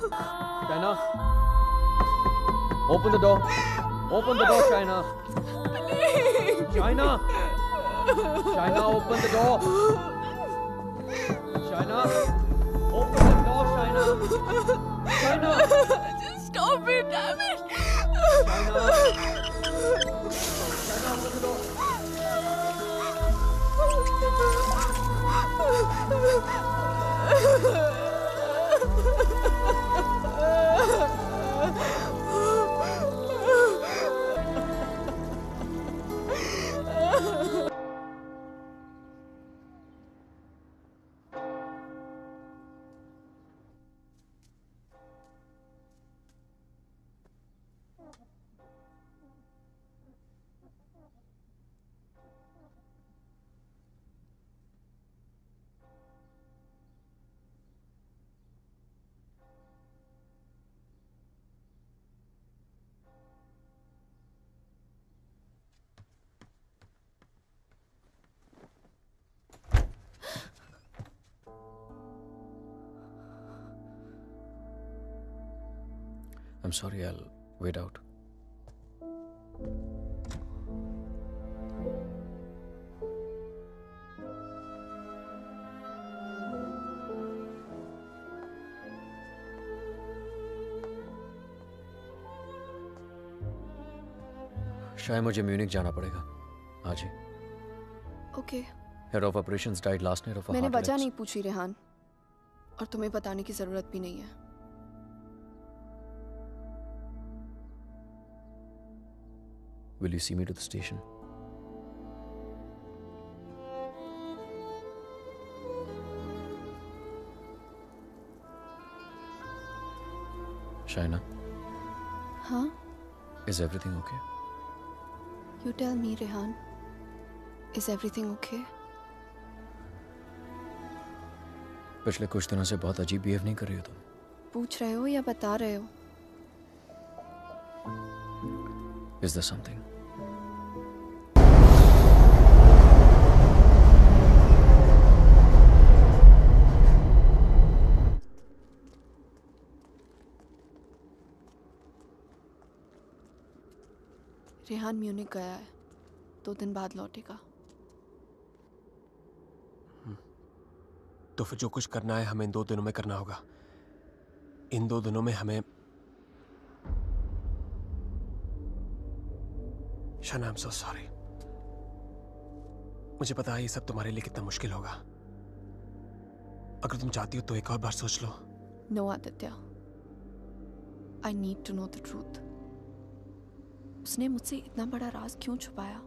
China. Open the door. Open the door, China. China. China, open the door. China. Open the door, China. China. Just stop it, damn it. China. China, open the I'm sorry, I'll wait out. शायद मुझे Munich जाना पड़ेगा। आज। ही okay head of operations died last night of मैंने वजह नहीं पूछी रेहान। और तुम्हें बताने की ज़रूरत भी नहीं है। Will you see me to the station? Shaina? Huh? Is everything okay? You tell me, Rehan. Is everything okay? पिछले कुछ दिनों से बहुत अजीब बिहेव नहीं कर रही हो तुम पूछ रहे हो या बता रहे हो Is there something? Rehan Munich गया है। दो दिन बाद लौटेगा। हम्म। तो फिर जो कुछ करना है हमें इन दो दिनों में करना होगा। इन दो दिनों में हमें शना आई एम सो सॉरी मुझे पता है ये सब तुम्हारे लिए कितना मुश्किल होगा। अगर तुम चाहती हो तो एक और बार सोच लो। No Aditya. I need to know the truth उसने मुझसे इतना बड़ा राज क्यों छुपाया?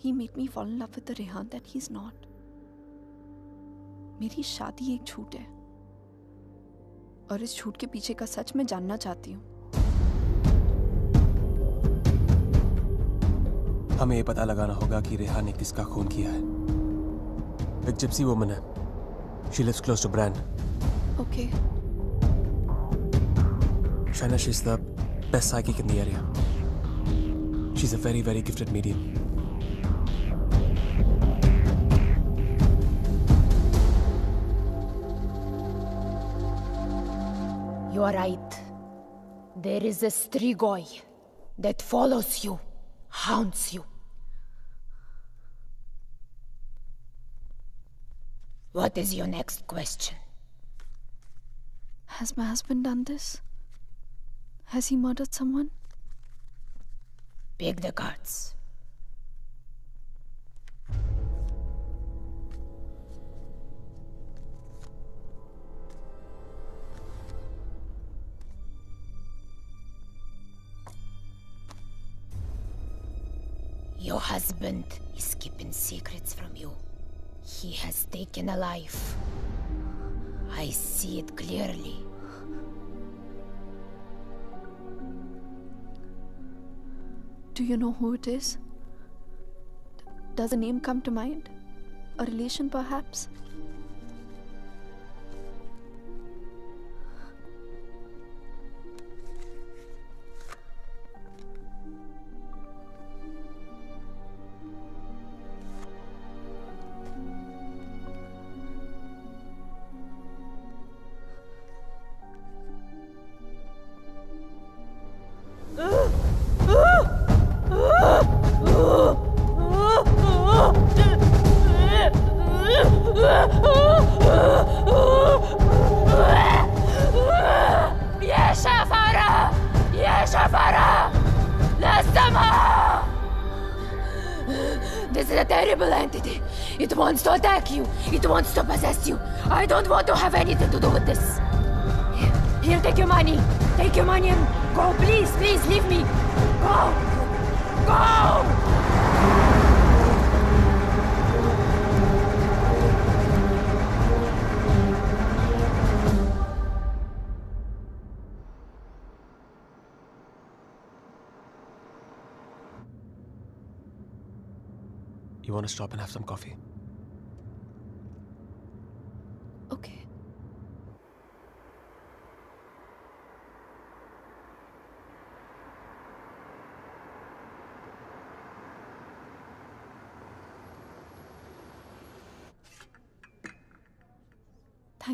He make me fall in love with Rehan that he is not मेरी शादी एक झूठ है। और इस झूठ के पीछे का सच मैं जानना चाहती हूँ। हमें यह पता लगाना होगा कि रेहा ने किसका खून किया है। एक जिप्सी वोमन है। She lives close to brand okay Shaina she is the best psychic in the area she is a very very gifted medium You are right. There is a strigoi that follows you. Haunts you. What is your next question? Has my husband done this? Has he murdered someone? Pick the cards. Husband is keeping secrets from you. He has taken a life. I see it clearly. Do you know who it is? Does a name come to mind? A relation, perhaps?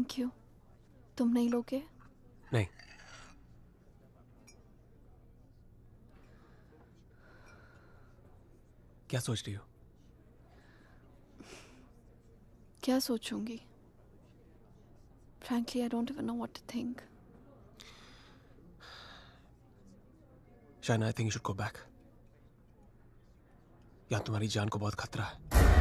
Thank you तुम नहीं लोगे? नहीं। क्या सोच रही हो? क्या सोचूँगी? Frankly, I don't even know what to think. Shayna I think you should go back यहाँ तुम्हारी जान को बहुत खतरा है।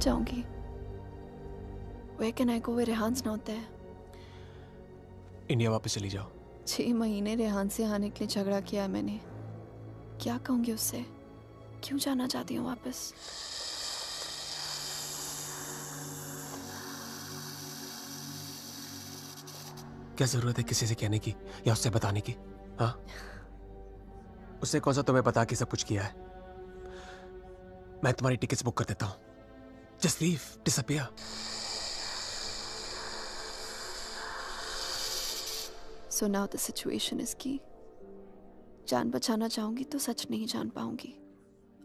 जाऊँगी। Where can I go where Rehan's not there? India वापस चली जाओ। छह महीने रेहान से आने के लिए झगड़ा किया है मैंने। क्या कहूँगी उससे? क्यों जाना चाहती हूँ वापस? क्या ज़रूरत है किसी से कहने की या उससे बताने की? हाँ? उससे कौन सा तुम्हें बता के सब कुछ किया है? मैं तुम्हारी टिकट्स बुक कर देता हूँ। Just leave disappear so now the situation is की जान बचाना चाहूँगी तो सच नहीं जान पाऊँगी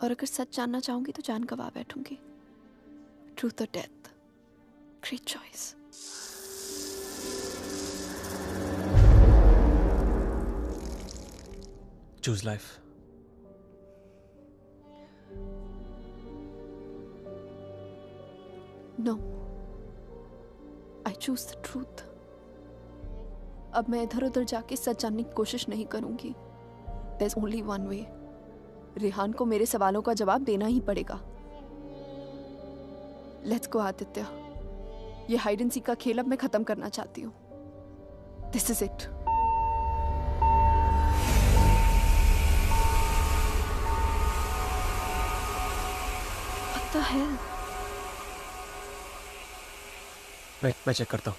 और अगर सच जानना चाहूँगी तो जान गवा बैठूँगी ट्रूथ और death Great choice. Choose life. No. I choose the truth. अब मैं इधर उधर जाके सच जानने की कोशिश नहीं करूँगी There's only one way. Rihan को मेरे सवालों का जवाब देना ही पड़ेगा लेट्स गो आदित्य ये हाइड एंड सीक का खेल अब मैं खत्म करना चाहती हूँ this is it What the hell? मैं मैं चेक करता हूँ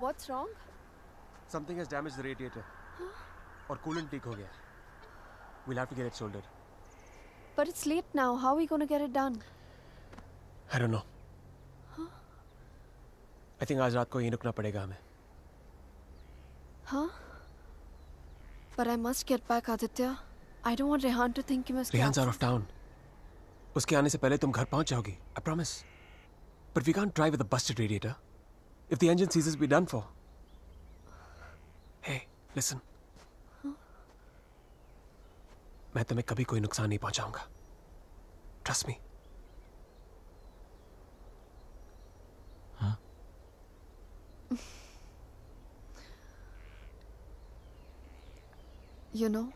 What's wrong? Something has damaged the radiator. और कूलेंट लीक हो गया We'll have to get it soldered. But it's late now. How are we going to get it done? I don't know. Huh? I think आज रात को यहीं रुकना पड़ेगा हमें Huh? But I must get back, Aditya. I don't want Rehan to think कि मैं उसके Rehan's out absence- of town. उसके आने से पहले तुम घर पहुंच जाओगी I promise. But we can't drive with a busted radiator. If the engine seizes, we're done for. Hey, listen. मैं तुम्हें कभी कोई नुकसान नहीं पहुंचाऊंगा Trust me. You know,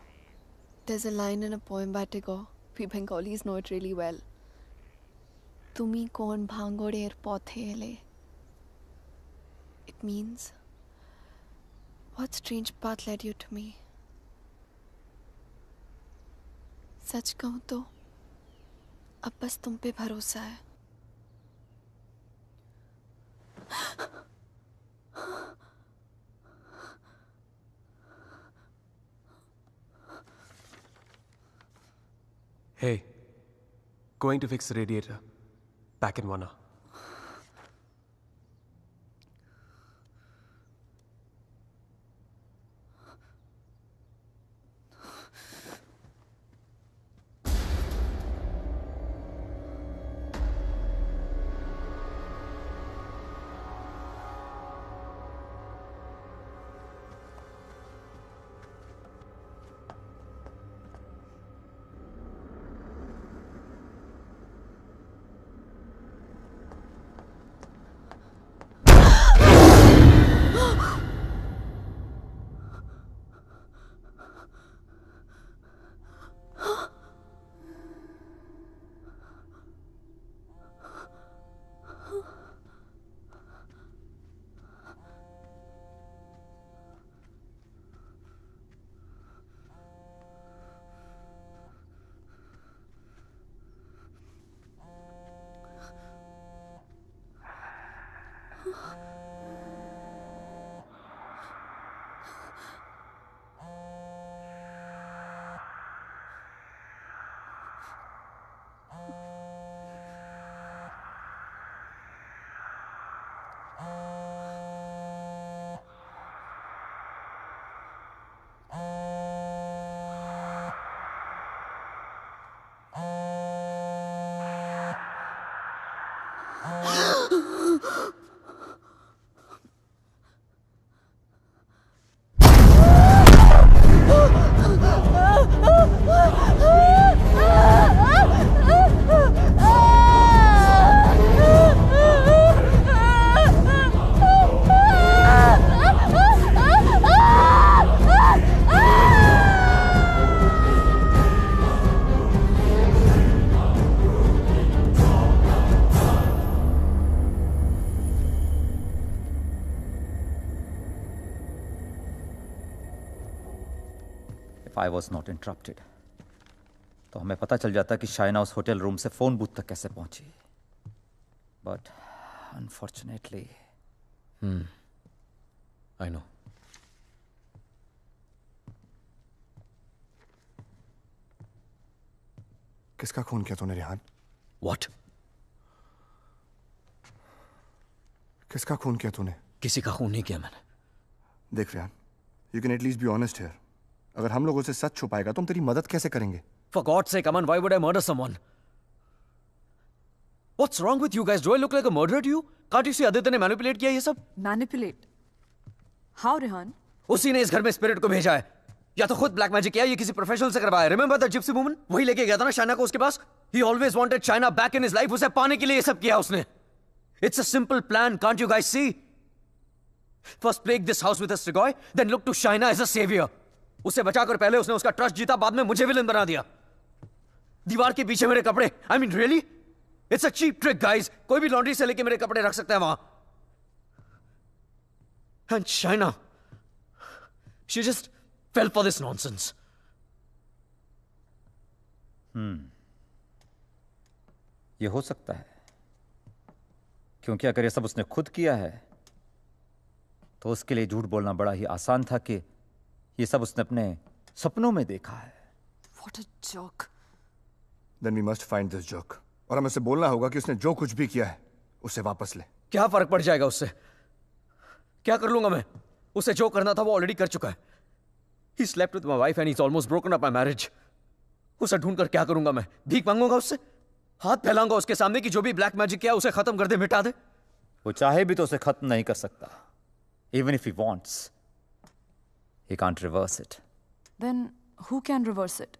there's a line in a poem by Tagore. We Bengalis know it really well. Tumi kon bhangoder pothele. It means, what strange path led you to me? सच कहूँ तो अब बस तुम पे भरोसा है Hey, going to fix the radiator. Back in one hour. Interrupted, तो हमें पता चल जाता कि शाइना उस होटल रूम से फ़ोन बूथ तक कैसे पहुँची। बट अनफॉर्चुनेटली आई नो किसका खून किया तूने रिहान? वॉट किसका खून किया तूने? किसी का खून नहीं किया मैंने। देख Rehan you can at least be honest here अगर हम लोग से सच छुपाएगा तो हम तेरी मदद कैसे करेंगे For God's sake, Aman, why would I murder someone? What's wrong with you guys? Do I look like a murderer to you? Can't you see Aditya ने manipulate किया ये सब? Manipulate? How, Rehan? उसी ने इस घर में स्पिरिट को भेजा है या तो खुद ब्लैक मैजिक किया या किसी प्रोफेशनल से करवाया रिमेंबर द जिप्सी वुमन वही लेके गया था ना शाइना को उसके पास ही always wanted Shaina back in his life उसे पाने के लिए ये सब किया उसने it's a simple plan can't you guys see first plague this house with a strigoi then look to Shaina as a saviour उसे बचाकर पहले उसने उसका ट्रस्ट जीता, बाद में मुझे विलन बना दिया। दीवार के पीछे मेरे कपड़े। I mean really it's a cheap trick guys कोई भी लॉन्ड्री से लेके मेरे कपड़े रख सकता है वहाँ। And Shaina she just fell for this nonsense. Hmm ये हो सकता है। क्योंकि अगर ये सब उसने खुद किया है तो उसके लिए झूठ बोलना बड़ा ही आसान था कि ये सब उसने अपने सपनों में देखा है। What a joke. Then we must find this joke और हमें उसे बोलना होगा कि उसने जो कुछ भी किया है उसे वापस ले। क्या फ़र्क पड़ जाएगा उससे? क्या कर लूँगा मैं? उसे जो करना था वो ऑलरेडी कर चुका है। He slept with my wife and he's almost broken up my marriage. उसे ढूंढकर क्या करूँगा मैं? भीख मांगूँगा उससे? हाथ फैलाऊँगा उसके सामने कि जो भी ब्लैक मैजिक किया उसे खत्म कर दे मिटा दे। वो चाहे भी तो उसे खत्म नहीं कर सकता। Even if he wants You can't reverse it. Then who can reverse it?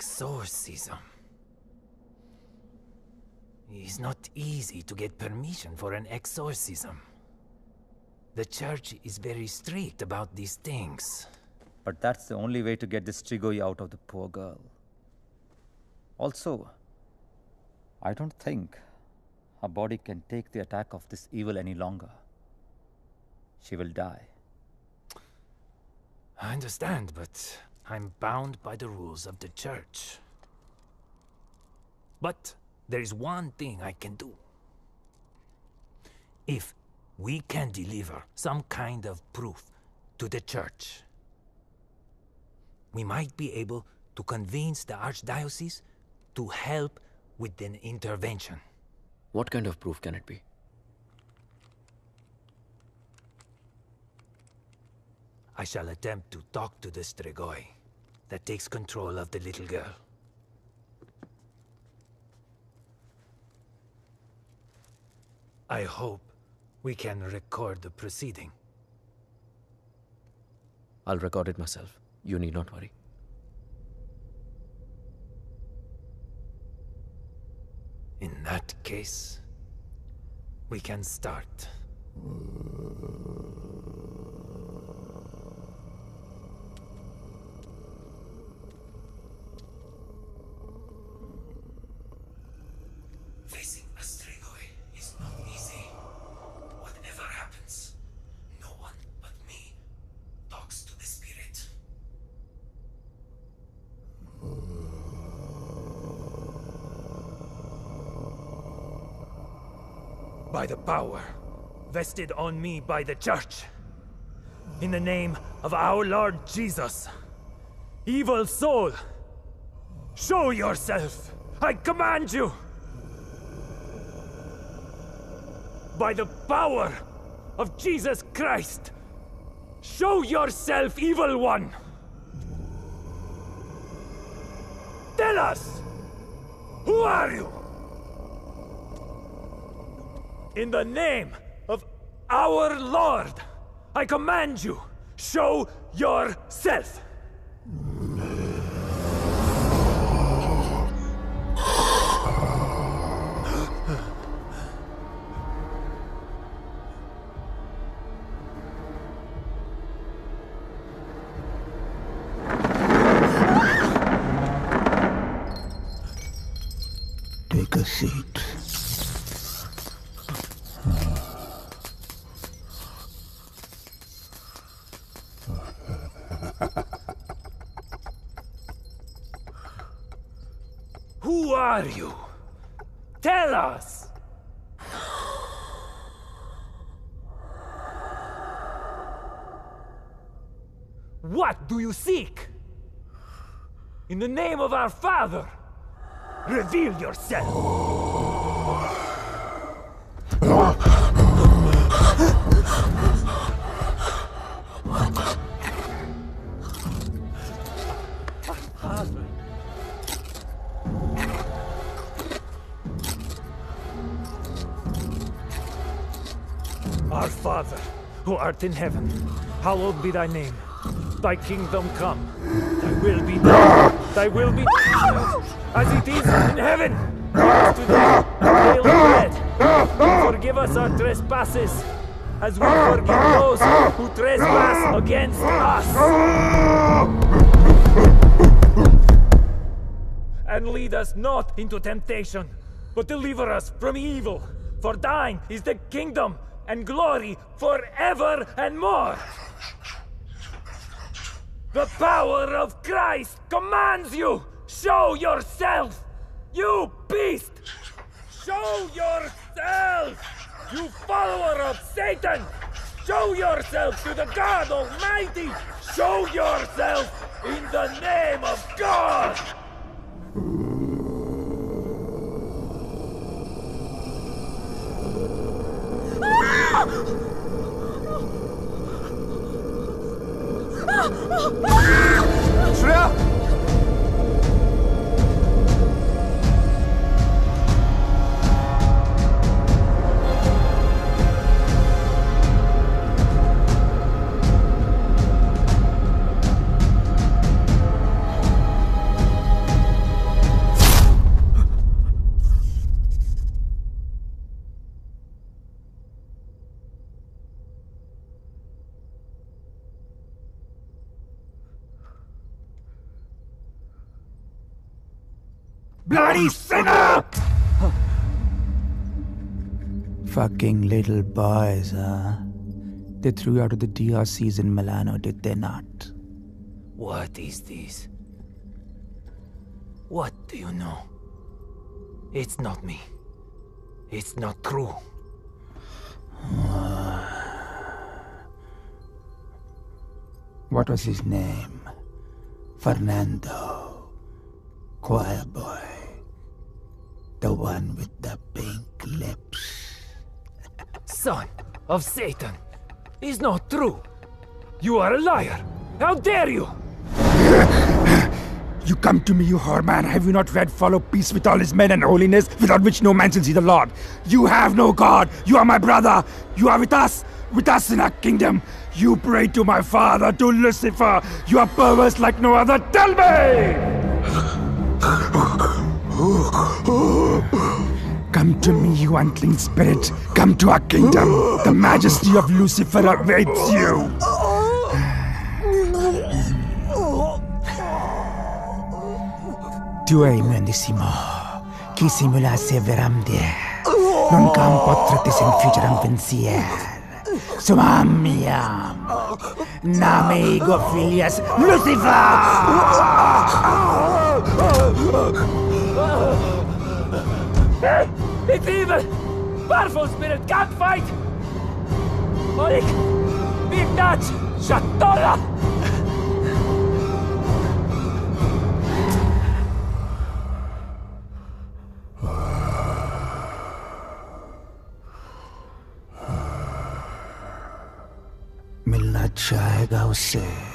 Exorcism. It's not easy to get permission for an exorcism. The church is very strict about these things. But that's the only way to get this Strigoi out of the poor girl. Also, I don't think her body can take the attack of this evil any longer. She will die. I understand, but I'm bound by the rules of the church. But there is one thing I can do. If we can deliver some kind of proof to the church, we might be able to convince the archdiocese to help with an intervention. What kind of proof can it be? I shall attempt to talk to the Strigoi that takes control of the little girl. I hope we can record the proceeding. I'll record it myself. You need not worry. In that case, we can start. Facing a Strigoi is not easy. Whatever happens, no one but me talks to the spirit. By the power vested on me by the church, in the name of our Lord Jesus, evil soul, show yourself! I command you! By the power of Jesus Christ, show yourself, evil one! Tell us! Who are you? In the name of our Lord, I command you, show yourself. Take a seat. Who are you? Tell us! What do you seek? In the name of our Father, reveal yourself! Our Father, who art in heaven, hallowed be thy name. Thy kingdom come. Thy will be done. Thy will be done as it is in heaven. Today daily bread. Forgive us our trespasses, as we forgive those who trespass against us. And lead us not into temptation, but deliver us from evil. For thine is the kingdom and glory forever and more. The power of Christ commands you! Show yourself! You beast! Show yourself! You follower of Satan! Show yourself to the God Almighty! Show yourself in the name of God! Ah! No! Bloody sinner! Fucking little boys, huh? They threw you out of the DRCs in Milano, did they not? What is this? What do you know? It's not me. It's not true. What was his name? Fernando. Choir boy. The one with the pink lips. Son of Satan. Is not true. You are a liar. How dare you? You come to me, you whore man. Have you not read Follow peace with all his men and holiness, without which no man shall see the Lord? You have no God. You are my brother. You are with us, with us in our kingdom. You pray to my father, to Lucifer. You are perverse like no other. Tell me! Come to me, you unclean spirit. Come to our kingdom. The majesty of Lucifer awaits you. Tu hai mendissimo, chi simulasse veramde, non cam potrete senficere un pensier. Sumamiam, name ego filias Hey, it's evil! Powerful spirit can't fight! Olik! Big Dutch! Shatola! मिलना चाहेगा उससे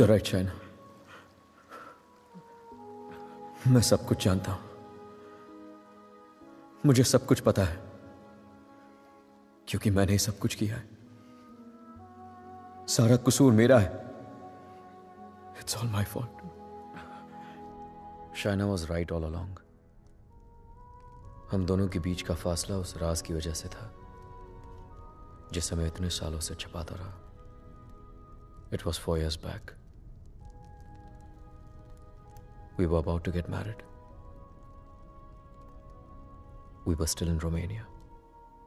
You're right, China. मैं सब कुछ जानता हूँ। मुझे सब कुछ पता है। क्योंकि मैंने सब कुछ किया है। सारा कसूर मेरा है। It's all my fault Shaina was right all along हम दोनों के बीच का फासला उस राज की वजह से था जिसे मैं इतने सालों से छुपाता रहा। It was four years back We were about to get married. We were still in Romania.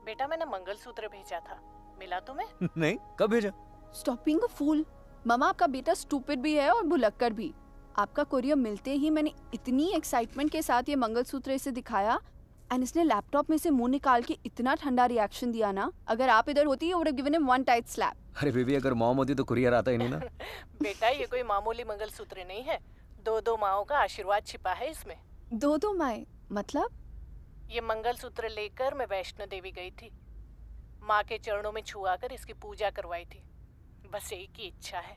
बेटा मैंने मंगलसूत्र भेजा था। मिला तुम्हें? नहीं कब भेजा? स्टॉप बीइंग अ फूल मामा आपका बेटा स्टूपिड भी है और भुलक्कर भी। आपका कोरियर मिलते ही मैंने इतनी एक्साइटमेंट के साथ ये मंगलसूत्र इसे दिखाया एंड इसने लैपटॉप में से मुँह निकाल के इतना ठंडा रिएक्शन दिया ना। अगर आप इधर होती would have given him one tight slap अरे बेबी अगर मॉम होती तो कुरियर आता ही नहीं ना। बेटा ये कोई मामूली मंगलसूत्र नहीं है। दो दो माओ का आशीर्वाद छिपा है इसमें। दो दो माए? मतलब? ये मंगलसूत्र लेकर मैं वैष्णो देवी गई थी। माँ के चरणों में छुआ कर इसकी पूजा करवाई थी। बस एक ही इच्छा है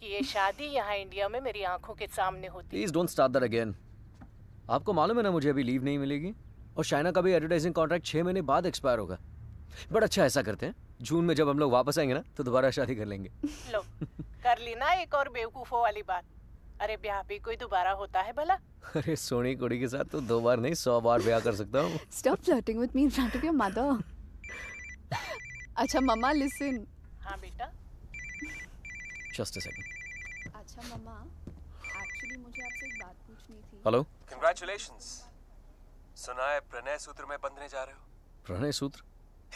कि ये शादी यहाँ इंडिया में मेरी आँखों के सामने होती। Please don't start that again आपको मालूम है ना मुझे अभी लीव नहीं मिलेगी? और शाइना का भी एडवर्टाइजिंग कॉन्ट्रैक्ट छह महीने बाद एक्सपायर होगा। बट अच्छा ऐसा करते हैं। जून में जब हम लोग वापस आएँगे ना तो दोबारा शादी कर लेंगे। लो कर ली ना एक और बेवकूफों वाली बात। अरे ब्याह भी कोई दोबारा होता है भला? अरे सोनी कुड़ी के साथ तो दो बार नहीं सौ बार ब्याह कर सकता हूँ। Stop flirting with me in front of your mother अच्छा मम्मा लिसन हाँ बेटा। जस्ट अ सेकंड अच्छा मम्मा एक्चुअली मुझे आपसे एक बात पूछनी थी। Hello Congratulations. सुना है प्रणय सूत्र में बंधने जा रहे हो? प्रणय सूत्र?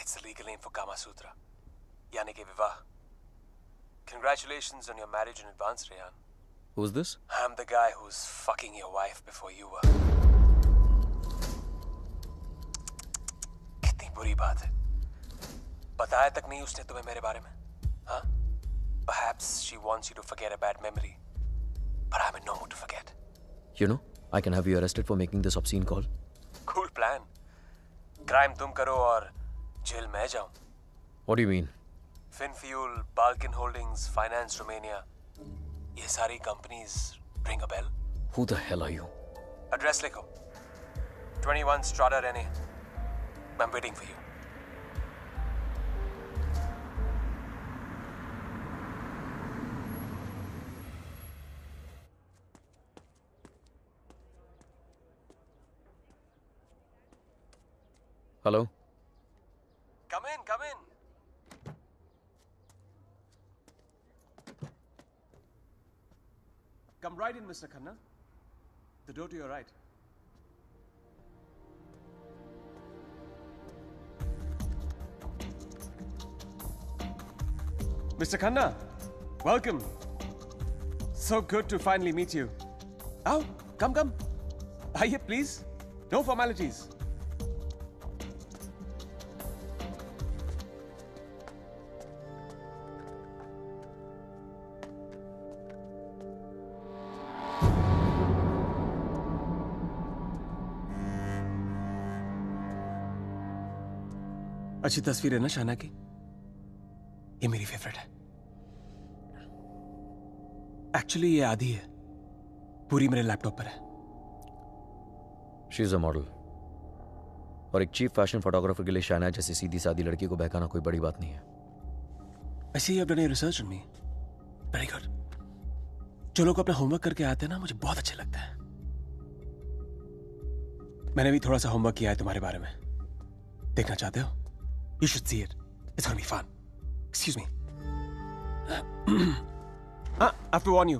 It's the legal name for Kama Sutra. यानी कि विवाह। Congratulations on your marriage in advance, Rehan. Who's this? I'm the guy who's fucking your wife before you were. कितनी बुरी बात है बताया तक नहीं उसने तुम्हें मेरे बारे में हाँ Perhaps she wants you to forget a bad memory. But I'm in no mood to forget. You know, I can have you arrested for making this obscene call. Cool plan. Crime तुम करो और jail मैं जाऊं What do you mean? Finfuel, Balkan Holdings, Finance Romania. ये सारी companies ring a bell. Who the hell are you? Address लिखो. 21 Strada Rene. I'm waiting for you. Hello? Come right in, Mr. Khanna. The door to your right. Mr. Khanna, welcome. So good to finally meet you. Oh, come, come. Aye, please. No formalities. अच्छी तस्वीर है ना शाना की? ये मेरी favourite है। Actually ये आधी है। पूरी मेरे लैपटॉप पर है। शी इज़ अ मॉडल और एक चीफ फ़ैशन फोटोग्राफर के लिए शायना जैसी सीधी सादी लड़की को बहकाना कोई बड़ी बात नहीं है। ऐसे ही अपने रिसर्च me. Very good. जो लोग अपना होमवर्क करके आते हैं ना मुझे बहुत अच्छे लगता है। मैंने भी थोड़ा सा होमवर्क किया है तुम्हारे बारे में। देखना चाहते हो? You should see it it's gonna be fun excuse me हाँ I have to warn you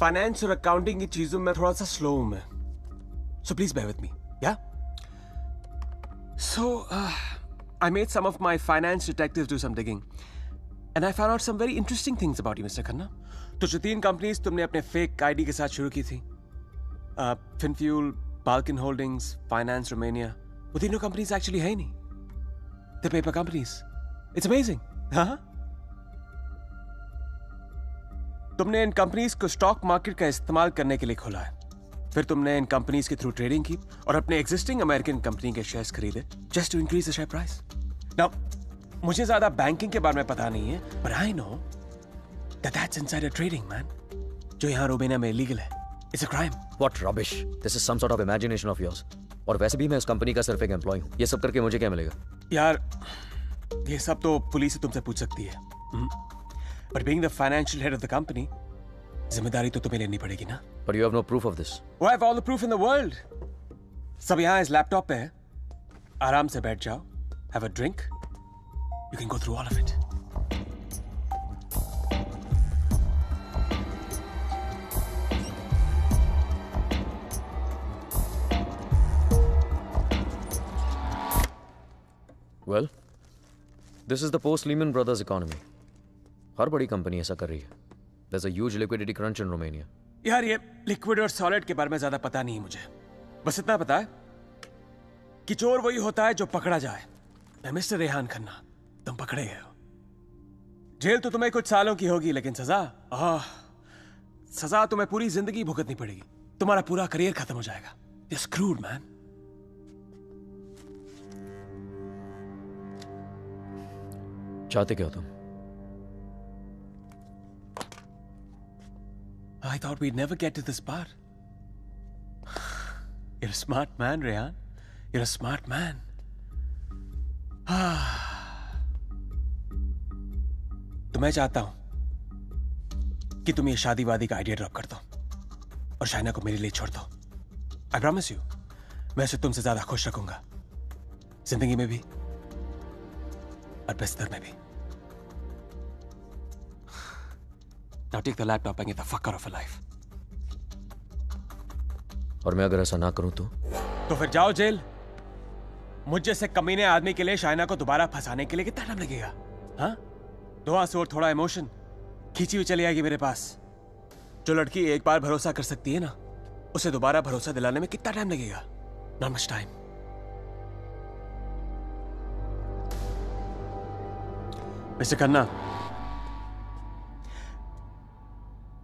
finance और अकाउंटिंग की चीज़ों में थोड़ा सा स्लो हूँ मैं. So please bear with me या So, uh, I made some of my finance detectives do some digging. And I found out some very interesting things about you, Mr. Khanna. तो जो तीन कंपनीज़ तुमने अपने fake ID के साथ शुरू की थी. Finfuel Balkin holdings finance Romania वो तीनों कंपनीज़ एक्चुअली है ही नहीं. The paper companies it's amazing हाँ तुमने इन कंपनीज़ को स्टॉक मार्केट का इस्तेमाल करने के लिए खोला है। फिर तुमने इन कंपनीज़ के थ्रू ट्रेडिंग की और अपने एग्जिस्टिंग अमेरिकन कंपनी के शेयर्स खरीदे just to increase the share price now मुझे ज़्यादा बैंकिंग के बारे में पता नहीं है पर I know that that's insider trading man जो यहाँ रोमेनिया में इलीगल है it's a crime what rubbish this is some sort of imagination of yours और वैसे भी मैं उस कंपनी का सिर्फ़ एक एम्प्लॉय हूँ। ये सब करके मुझे क्या मिलेगा? यार ये सब तो पुलिस तुमसे पूछ सकती है। But being the financial head of the company ज़िम्मेदारी तो तुम्हें लेनी पड़ेगी ना? But you have no proof of this वो have all the proof in the world सब यहाँ इस लैपटॉप पे है। आराम से बैठ जाओ have a drink you can go through all of it well this is the post Lehman Brothers economy हर बड़ी कंपनी ऐसा कर रही है। There's a huge liquidity crunch in Romania. यार, ये लिक्विड और सॉलिड के बारे में ज़्यादा पता नहीं मुझे। बस इतना पता है कि चोर वही होता है जो पकड़ा जाए। मैं मिस्टर रेहान खन्ना, तुम पकड़े गए हो। जेल तो तुम्हें कुछ सालों की होगी, लेकिन सजा? आह, सजा तुम्हें पूरी ज़िंदगी भुगतनी पड़ेगी। तुम्हारा पूरा करियर खत्म हो जाएगा। स्क्रूड मैन चाहते क्या हो तुम I thought we'd never get to this part. You're a smart man, Rehan. You're a smart man. तो मैं चाहता हूँ कि तुम ये शादी वादी का आइडिया ड्रॉप कर दो और शाइना को मेरे लिए छोड़ दो आई प्रॉमिस यू मैं उसे तुमसे ज़्यादा खुश रखूँगा ज़िंदगी में भी और बिस्तर में भी Now take the laptop and get the fuck out of her life. और मैं अगर ऐसा ना करूँ तो? तो फिर जाओ जेल। मुझ जैसे कमीने आदमी के लिए शाइना को दोबारा फंसाने के लिए कितना टाइम लगेगा हाँ? दो आँसू और थोड़ा इमोशन खींची हुई चली आएगी मेरे पास। जो लड़की एक बार भरोसा कर सकती है ना उसे दोबारा भरोसा दिलाने में कितना टाइम लगेगा। Not much time mister Khanna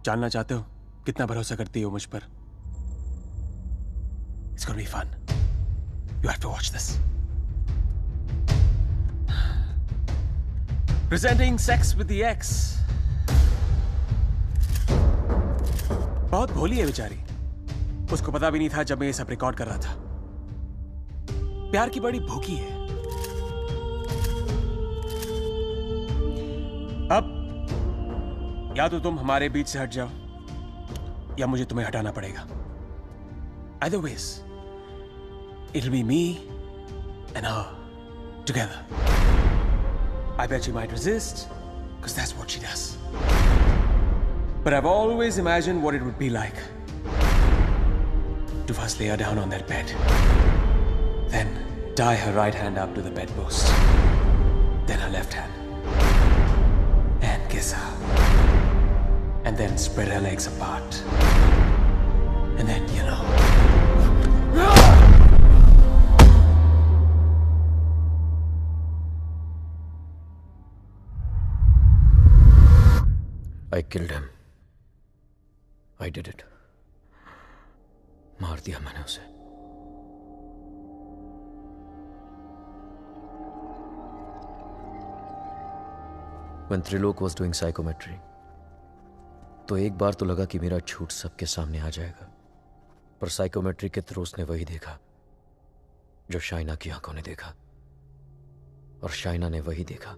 जानना चाहते हो कितना भरोसा करती हो मुझ पर fun. You have to watch this. Presenting Sex with the Ex. बहुत भोली है बेचारी उसको पता भी नहीं था जब मैं ये सब रिकॉर्ड कर रहा था प्यार की बड़ी भूखी है अब या तो तुम हमारे बीच से हट जाओ या मुझे तुम्हें हटाना पड़ेगा ways, it'll be me and her together. I bet she might resist, because that's what she does. But I've always imagined what it would be like to first lay her down on that bed, then tie her right hand up to the bedpost, then her left hand, and kiss her, and then spread her legs apart. And then, you know. I killed him. I did it. मार दिया मैंने उसे when Trilok was doing psychometry, तो एक बार तो लगा कि मेरा झूठ सबके सामने आ जाएगा पर साइकोमेट्री के थ्रू उसने वही देखा जो शाइना की आँखों ने देखा और शाइना ने वही देखा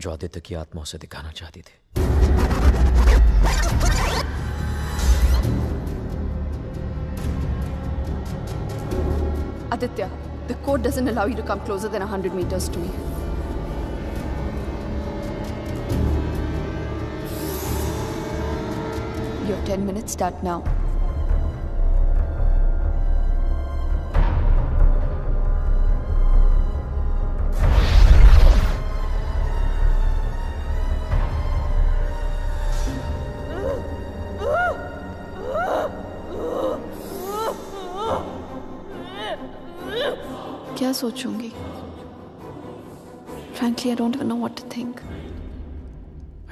जो आदित्य की आत्मा उसे दिखाना चाहती थी Aditya, the code doesn't allow you to come closer than 100 meters to me. Your 10 minutes start now. क्या सोचूंगी Frankly, I don't even know what to think.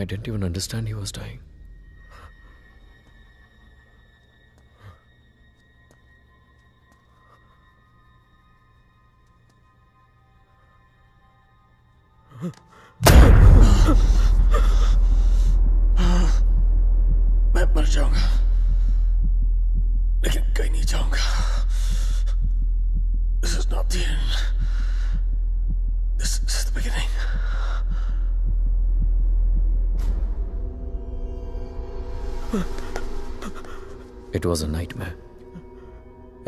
I didn't even understand he was dying.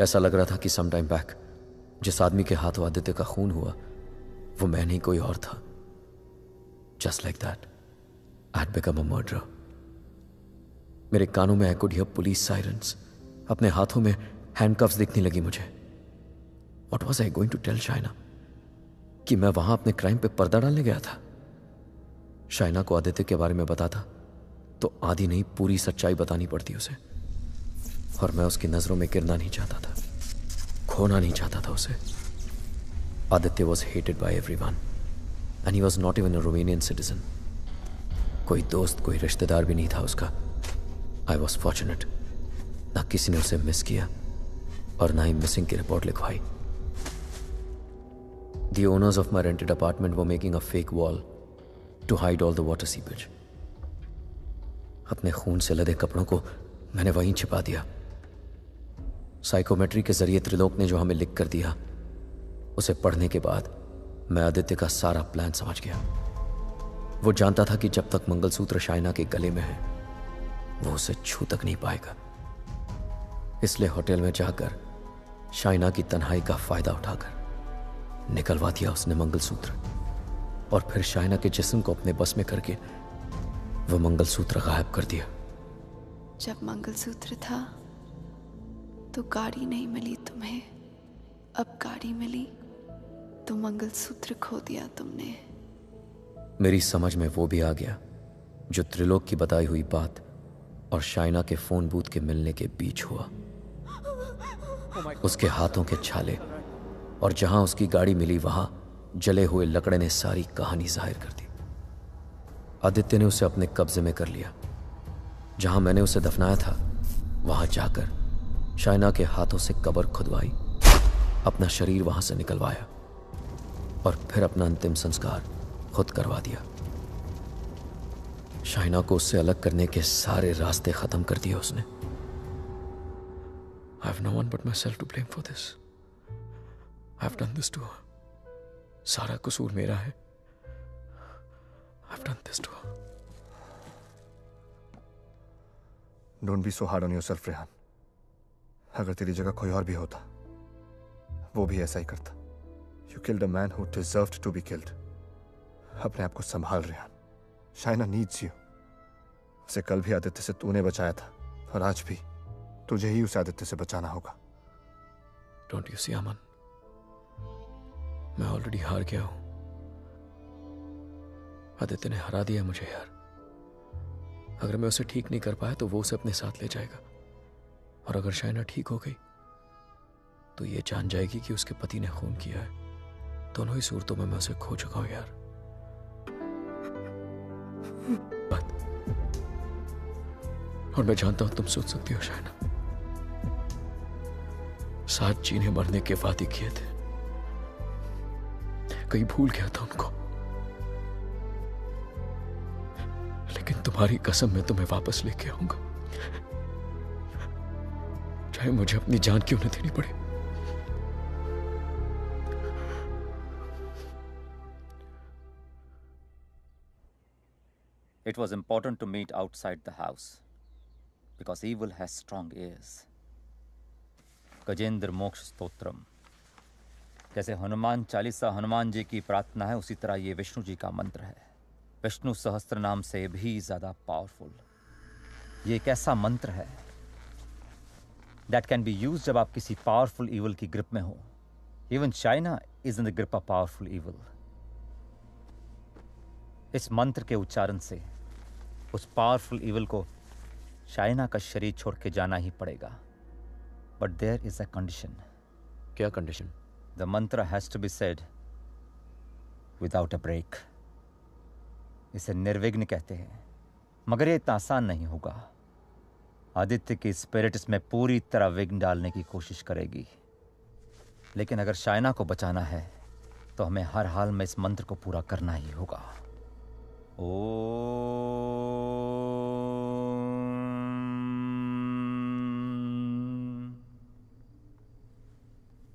ऐसा लग रहा था कि some time back जिस आदमी के हाथों आदित्य का खून हुआ, वो मैं नहीं, कोई और था। Just like that I become a murder मेरे कानों में I could hear police sirens अपने हाथों में हैंडकफ्स दिखने लगी मुझे। What was I going to tell Shaina कि मैं वहाँ अपने क्राइम पे पर्दा डालने गया था? शाइना को आदित्य के बारे में बताता तो आधी नहीं, पूरी सच्चाई बतानी पड़ती उसे। और मैं उसकी नज़रों में गिरना नहीं चाहता था। खोना नहीं चाहता था उसे। Aditya was hated by everyone and he was not even a Romanian citizen कोई दोस्त, कोई रिश्तेदार भी नहीं था उसका। आई वॉज़ फॉर्चुनेट ना किसी ने उसे मिस किया, और ना ही मिसिंग की रिपोर्ट लिखवाई। The owners of my rented apartment were making a fake wall to hide all the water seepage. अपने खून से लदे कपड़ों को मैंने वहीं छिपा दिया। साइकोमेट्री के ज़रिए त्रिलोक ने जो हमें लिख कर दिया, उसे पढ़ने के बाद मैं आदित्य का सारा प्लान समझ गया। वो जानता था कि जब तक मंगलसूत्र शाइना के गले में है, वो उसे छू तक नहीं पाएगा। इसलिए होटल में जाकर शाइना की तन्हाई का फ़ायदा उठाकर निकलवा दिया उसने मंगलसूत्र। और फिर शाइना के जिस्म को अपने बस में करके वो मंगलसूत्र गायब कर दिया। जब मंगलसूत्र था तो गाड़ी नहीं मिली तुम्हें। अब गाड़ी मिली तो मंगलसूत्र खो दिया तुमने। मेरी समझ में वो भी आ गया जो त्रिलोक की बताई हुई बात और शाइना के फ़ोन बूथ के मिलने के बीच हुआ। उसके हाथों के छाले और जहाँ उसकी गाड़ी मिली वहाँ जले हुए लकड़े ने सारी कहानी ज़ाहिर कर दी। आदित्य ने उसे अपने कब्जे में कर लिया। जहाँ मैंने उसे दफनाया था, वहाँ जाकर शाइना के हाथों से कबर खुदवाई, अपना शरीर वहाँ से निकलवाया और फिर अपना अंतिम संस्कार खुद करवा दिया। शाइना को उससे अलग करने के सारे रास्ते खत्म कर दिए उसने। I have no one but myself to blame for this I have done this to सारा कसूर मेरा है। I have done this to don't be so hard on yourself Rehan अगर तेरी जगह कोई और भी होता, वो भी ऐसा ही करता। You killed a man who deserved to be killed अपने आप को संभाल, रेहान। शाइना नीड्स यू उसे कल भी आदित्य से तूने बचाया था, और आज भी तुझे ही उसे आदित्य से बचाना होगा। डोंट यू सी अमन मैं ऑलरेडी हार गया हूँ। आदित्य ने हरा दिया मुझे, यार। अगर मैं उसे ठीक नहीं कर पाया तो वो उसे अपने साथ ले जाएगा। और अगर शाइना ठीक हो गई तो ये जान जाएगी कि उसके पति ने खून किया है। दोनों ही सूरतों में मैं उसे खो चुका हूँ यार। बात और मैं जानता हूँ तुम सोच सकती हो शाइना साथ जीने मरने के वादे किए थे। कहीं भूल गया था उनको। लेकिन तुम्हारी कसम मैं तुम्हें वापस लेके आऊँगा। चाहे मुझे अपनी जान क्यों न देनी पड़े? It was important to meet outside the house, because evil has strong ears. Gajendra मोक्ष स्तोत्रम जैसे हनुमान चालीसा हनुमान जी की प्रार्थना है, उसी तरह ये विष्णु जी का मंत्र है। विष्णु सहस्त्र नाम से भी ज़्यादा पावरफुल ये एक ऐसा मंत्र है दैट कैन बी यूज़ जब आप किसी पावरफुल ईवल की ग्रिप में हो। Even China is in the grip of powerful evil इस मंत्र के उच्चारण से उस पावरफुल ईवल को चाइना का शरीर छोड़ के जाना ही पड़ेगा। But there is a condition क्या condition the mantra has to be said without a break इसे निर्विघ्न कहते हैं। मगर ये इतना आसान नहीं होगा। आदित्य की स्पिरिट इसमें पूरी तरह विघ्न डालने की कोशिश करेगी। लेकिन अगर चाइना को बचाना है तो हमें हर हाल में इस मंत्र को पूरा करना ही होगा। ओ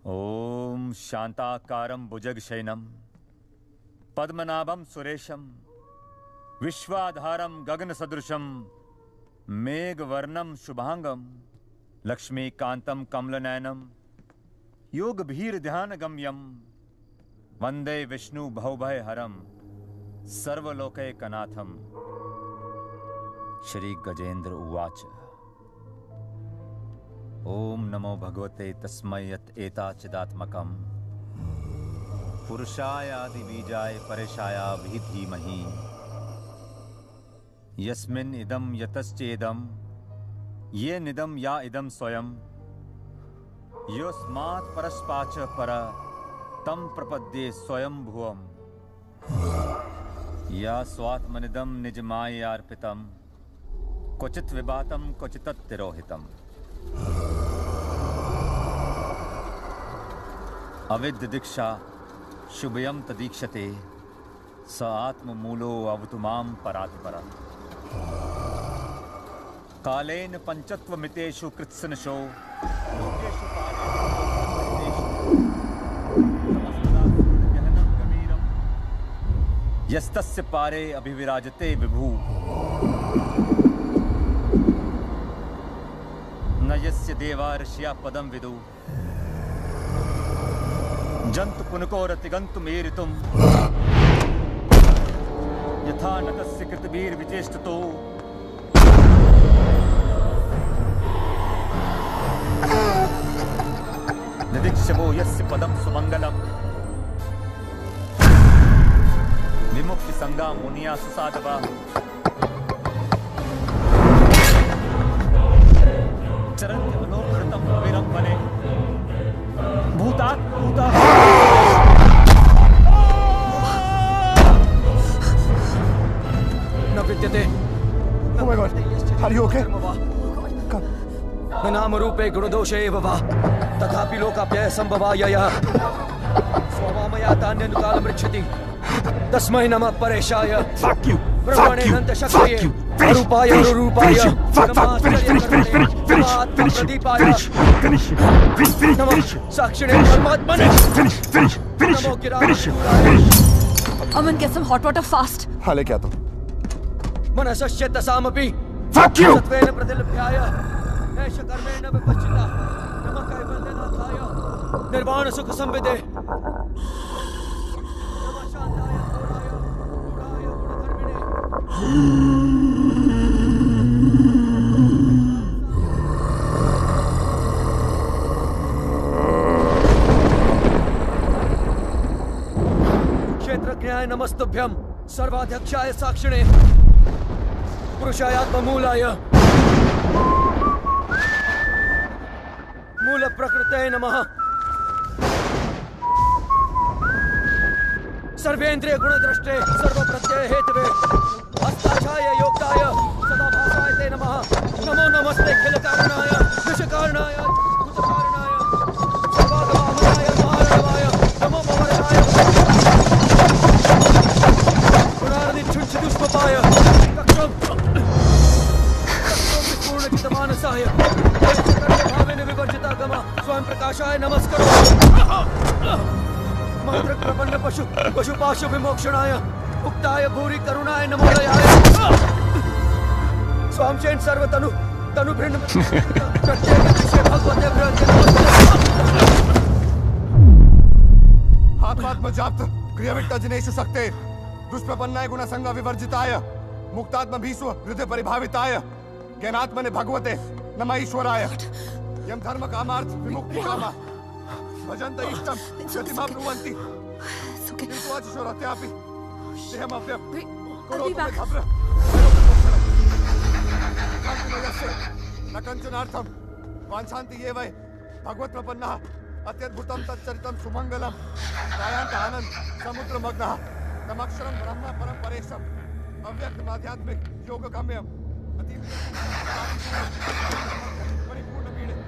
ओम सुरेशम विश्वाधारम गगन सुरेशं मेघवर्णम शुभांगम लक्ष्मीकांतम कमलनयनम योगभीर ध्यान गम्यम वंदे विष्णु भवभय हरम सर्वलोके कनाथम श्री गजेंद्र उवाच। ओम नमो भगवते तस्मयत एताचिदात्मकम पुरुषायादि बीजाय परेशाया भी धीमहि। यस्मिन् इदं यतश्चेदं ये निदम या इदं स्वयं। योस्मात् परस्पाच पर तं प्रपद्ये स्वयं भुवम् या स्वात्मनिदं निजमायार्पितं क्वचित् विभातं क्वचितत्तिरोहितम् अविद्य दीक्षा शुभयम तदीक्षते। स आत्ममूलो अवतुमाम परात्पर कालेन पंचत्वमितेषु कृत्सनशो। लोकेषु यस्तस्य पारे अभिविराजते विभू। न यस्य देवा ऋषिया पदम विदु। जंतु पुनकोरतिगंतु मेरितुम यथा नतस्य कृतवीर विचेष्टतो निदीक्षवो यस्य पदम सुमंगलम विमुक्ति संगा मुनिया सुसाधवा। नामरूपे गुणदोषे एव वा तथापि लोकाप्यय सम्भवाय यः स्ववामया तान्यनुकालमृच्छति तस्मै नमः परेशाय Fuck you! ब्रह्मणे Fuck you! नन्तशक्तये Fuck you! अरूपाय Finish! अरूपाय Finish! Fuck! Fuck! Finish! Finish! Finish! Finish! Finish! Finish! Finish! Finish! Finish! Finish! Finish! साक्षिणे परमात्मने Finish! Finish! Finish! नमो गिरा Finish! Finish! Aman, get some hot water fast. हाँ लेके आता हूँ मनसश्चेतसामपि Fuck you! सत्त्वेन प्रतिलभ्याय निर्वाण सुख संविदे। नमः शांताय क्षेत्रज्ञाय नमस्तुभ्यम सर्वाध्यक्षाय साक्षिणे। पुरुषायात्मूलाय मूलप्रकृतये नमः। सर्वेन्द्रिय गुणद्रष्टे सर्वप्रत्यय हेतवे पाशु विमोक्षणाय मुक्ताय भूरि करुणाय नमोदयाय स्वामचेन सर्वतनु, तनु भिन्न। भगवते बृहते आत्मात्मजाप्त क्रियाविट्ट जिनेषु शक्ते दुष्प्रपन्नाय गुणसंग विवर्जिताय मुक्तात्म भीष्व हृदय परिभाविताय ज्ञानात्मने भगवते, नमः ईश्वराय। यम धर्म कामार्थ विमुक्ति कामा। भजन्त इष्टम गतिमा ब्रुवन्ति। किन्तु अचिशोरत्यापि देहमप्य करोतु मे भद्र कान्तिमयस्य न कञ्चनार्थं वाञ्छान्ति ये वै भगवत्प्रपन्नः अत्यद्भुतं तच्चरितं सुमङ्गलं गायान्त आनन्द समुद्रमग्नः तमक्षरं ब्रह्म परं परेशम् अव्यक्तमाध्यात्मिक योगगम्यम् अति परिपूर्णपीडे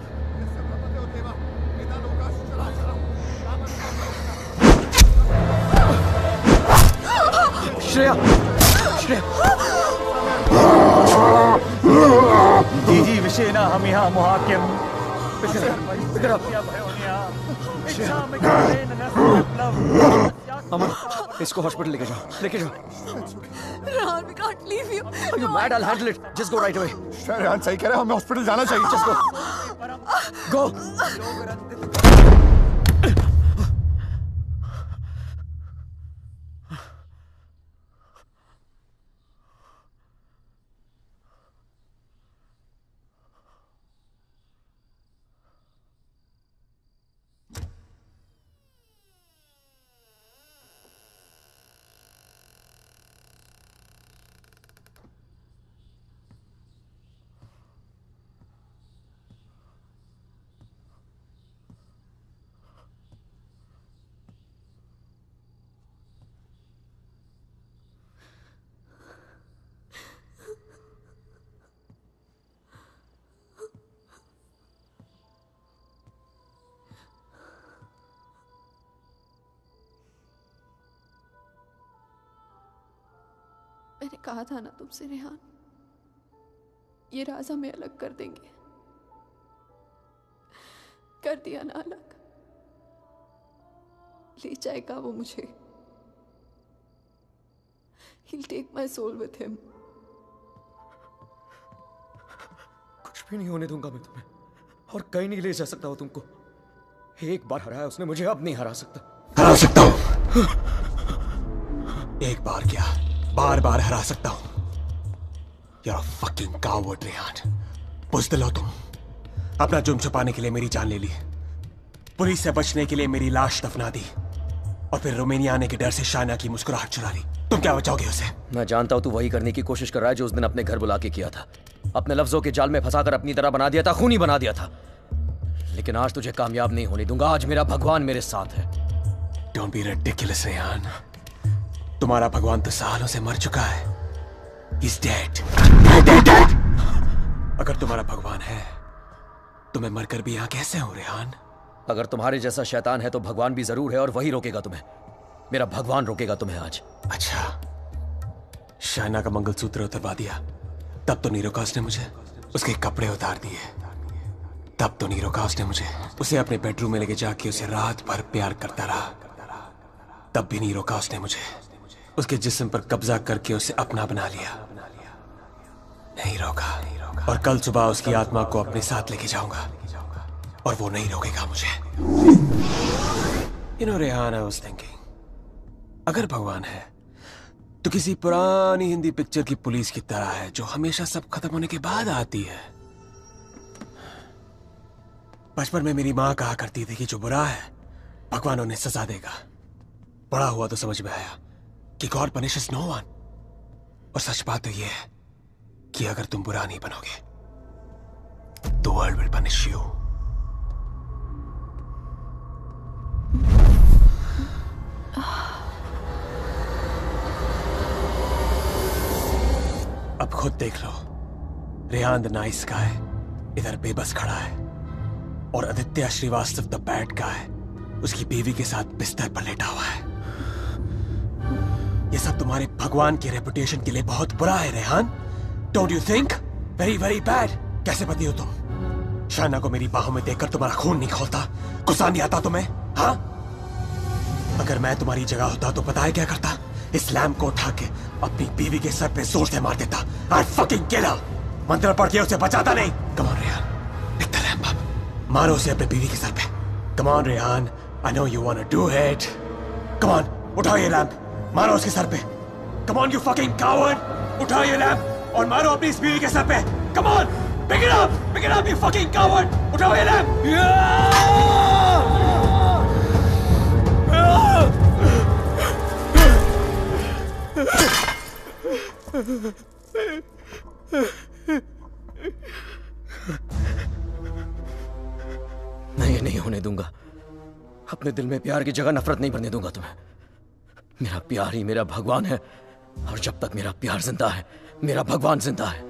यस्य ब्रह्मदेव देव वेदा लोकाश्च चराचरम् श्रेया श्रेया हम यहाँ मुहाक्यम अमन इसको हॉस्पिटल लेके जाओ लेके जाओ Rehan, we can't leave you. Are you mad? I'll handle it. Just go right away. Rehan सही कह रहे हैं हमें हॉस्पिटल जाना चाहिए Just go. Go. कहा था ना तुमसे रेहान? ये राज हमें अलग कर देंगे। कर दिया ना अलग। ले जाएगा वो मुझे। He'll take my soul with him. कुछ भी नहीं होने दूँगा मैं तुम्हें और कहीं नहीं ले जा सकता वो तुमको। एक बार हराया उसने मुझे अब नहीं हरा सकता। हरा सकता हूँ। एक बार क्या? बार बार हरा सकता हूँ। You're a fucking coward, Rehan बुजदिल हो तुम। अपना जुर्म छुपाने के लिए मेरी जान ले ली। पुलिस से बचने के लिए मेरी लाश दफना दी। और फिर रोमेनिया आने के डर से शायना की मुस्कुराहट चुरा ली। तुम क्या बचाओगे उसे? मैं जानता हूँ तू वही करने की कोशिश कर रहा है जो उस दिन अपने घर बुला के किया था। अपने लफ्जों के जाल में फंसाकर अपनी तरह बना दिया था खूनी बना दिया था। लेकिन आज तुझे कामयाब नहीं होने दूँगा। आज मेरा भगवान मेरे साथ है। Don't be ridiculous, रेहान तुम्हारा भगवान तो सालों से मर चुका है। He's dead. अगर तुम्हारा भगवान है तो मैं मरकर भी यहाँ कैसे हूँ रेहान? अगर तुम्हारे जैसा शैतान है तो भगवान भी ज़रूर है और वही रोकेगा तुम्हें। मेरा भगवान रोकेगा तुम्हें आज। अच्छा। शायना का मंगलसूत्र उतरवा दिया। तब तो नहीं रोका उसने मुझे उसके कपड़े उतार दिए। तब तो नहीं रोका उसने मुझे उसे अपने बेडरूम में लेके जाके उसे रात भर प्यार करता रहा। तब भी नहीं रोका उसने मुझे उसके जिस्म पर कब्जा करके उसे अपना बना लिया। नहीं रोका। और कल सुबह उसकी आत्मा को अपने साथ लेके जाऊँगा। और वो नहीं रोकेगा मुझे। रेहान अगर भगवान है तो किसी पुरानी हिंदी पिक्चर की पुलिस की तरह है, जो हमेशा सब खत्म होने के बाद आती है। बचपन में मेरी माँ कहा करती थी कि जो बुरा है, भगवान उन्हें सजा देगा। बड़ा हुआ तो समझ में आया। कि गॉड पनिशेस नो वन और सच बात तो यह है कि अगर तुम बुरा नहीं बनोगे तो वर्ल्ड विल पनिश यू अब खुद देख लो, रेहान द नाइस का है इधर बेबस खड़ा है, और आदित्य श्रीवास्तव द बैड है उसकी बीवी के साथ बिस्तर पर लेटा हुआ है। ये सब तुम्हारे भगवान की रेपुटेशन के लिए बहुत बुरा है, Rehan. Don't you think very very bad कैसे पति हो तुम? शाना को मेरी बाहों में देखकर तुम्हारा खून नहीं खोलता। गुस्सा नहीं आता तुम्हें हाँ? अगर मैं तुम्हारी जगह होता तो पता है क्या करता? इस लैम्प को उठा के अपनी बीवी के सर पे ज़ोर से मार देता। आई फकिंग किल मंत्र पढ़ के उसे बचाता नहीं। Come on Rehan the lamp up मारो उसे अपने बीवी के सर पे। Come on Rehan I know you want to do it come on उठाओ ये लैम्प मारो उसके सर पे। Come on you fucking coward उठाओ ये लैम्प और मारो अपनी इस बीवी के सर पे। Come on pick it up pick it up you fucking coward उठाओ ये लैम्प मैं ये नहीं होने दूँगा। अपने दिल में प्यार की जगह नफरत नहीं बनने दूँगा तुम्हें। मेरा प्यार ही मेरा भगवान है। और जब तक मेरा प्यार ज़िंदा है, मेरा भगवान ज़िंदा है।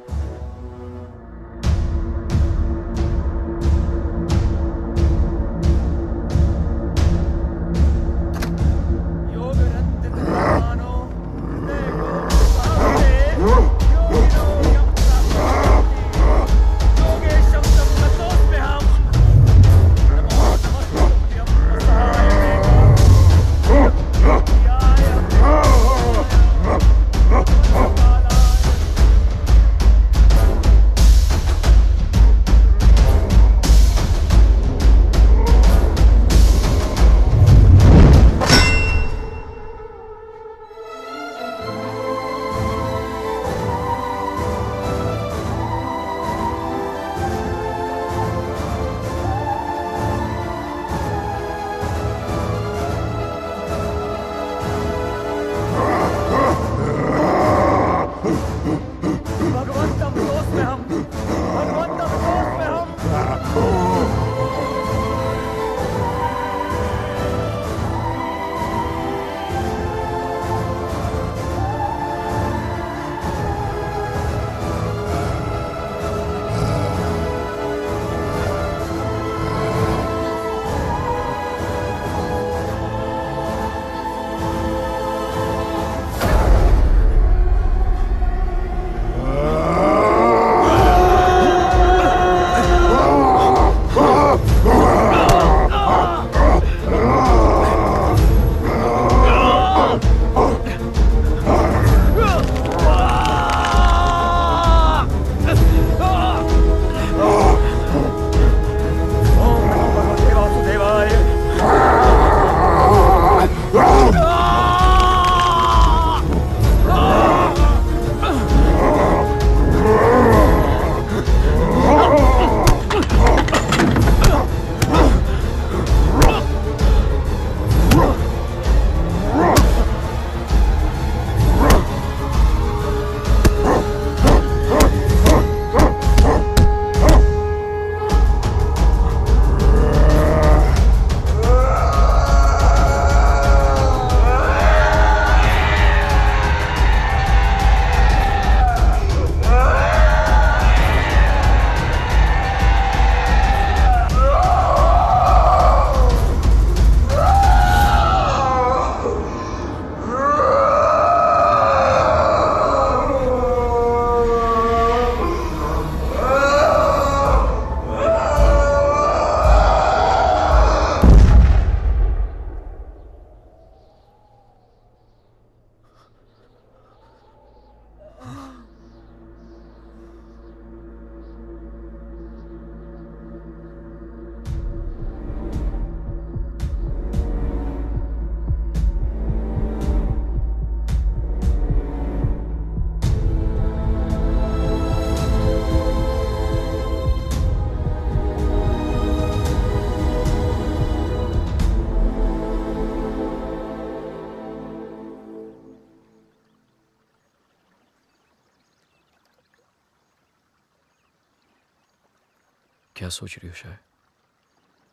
क्या सोच रही हो शायद?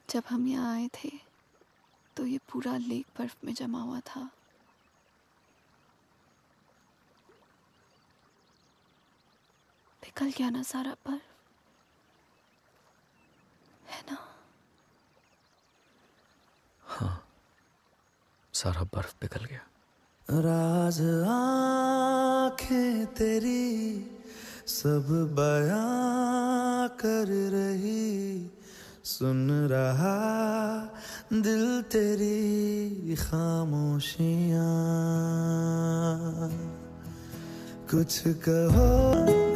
जब हम यहाँ आए थे तो ये पूरा लेक बर्फ़ में जमा हुआ था। पिघल गया ना सारा बर्फ़? है ना? हाँ सारा बर्फ़ पिघल गया। राज आँखें तेरी सब बयां सुन रहा दिल तेरी खामोशियाँ। कुछ कहो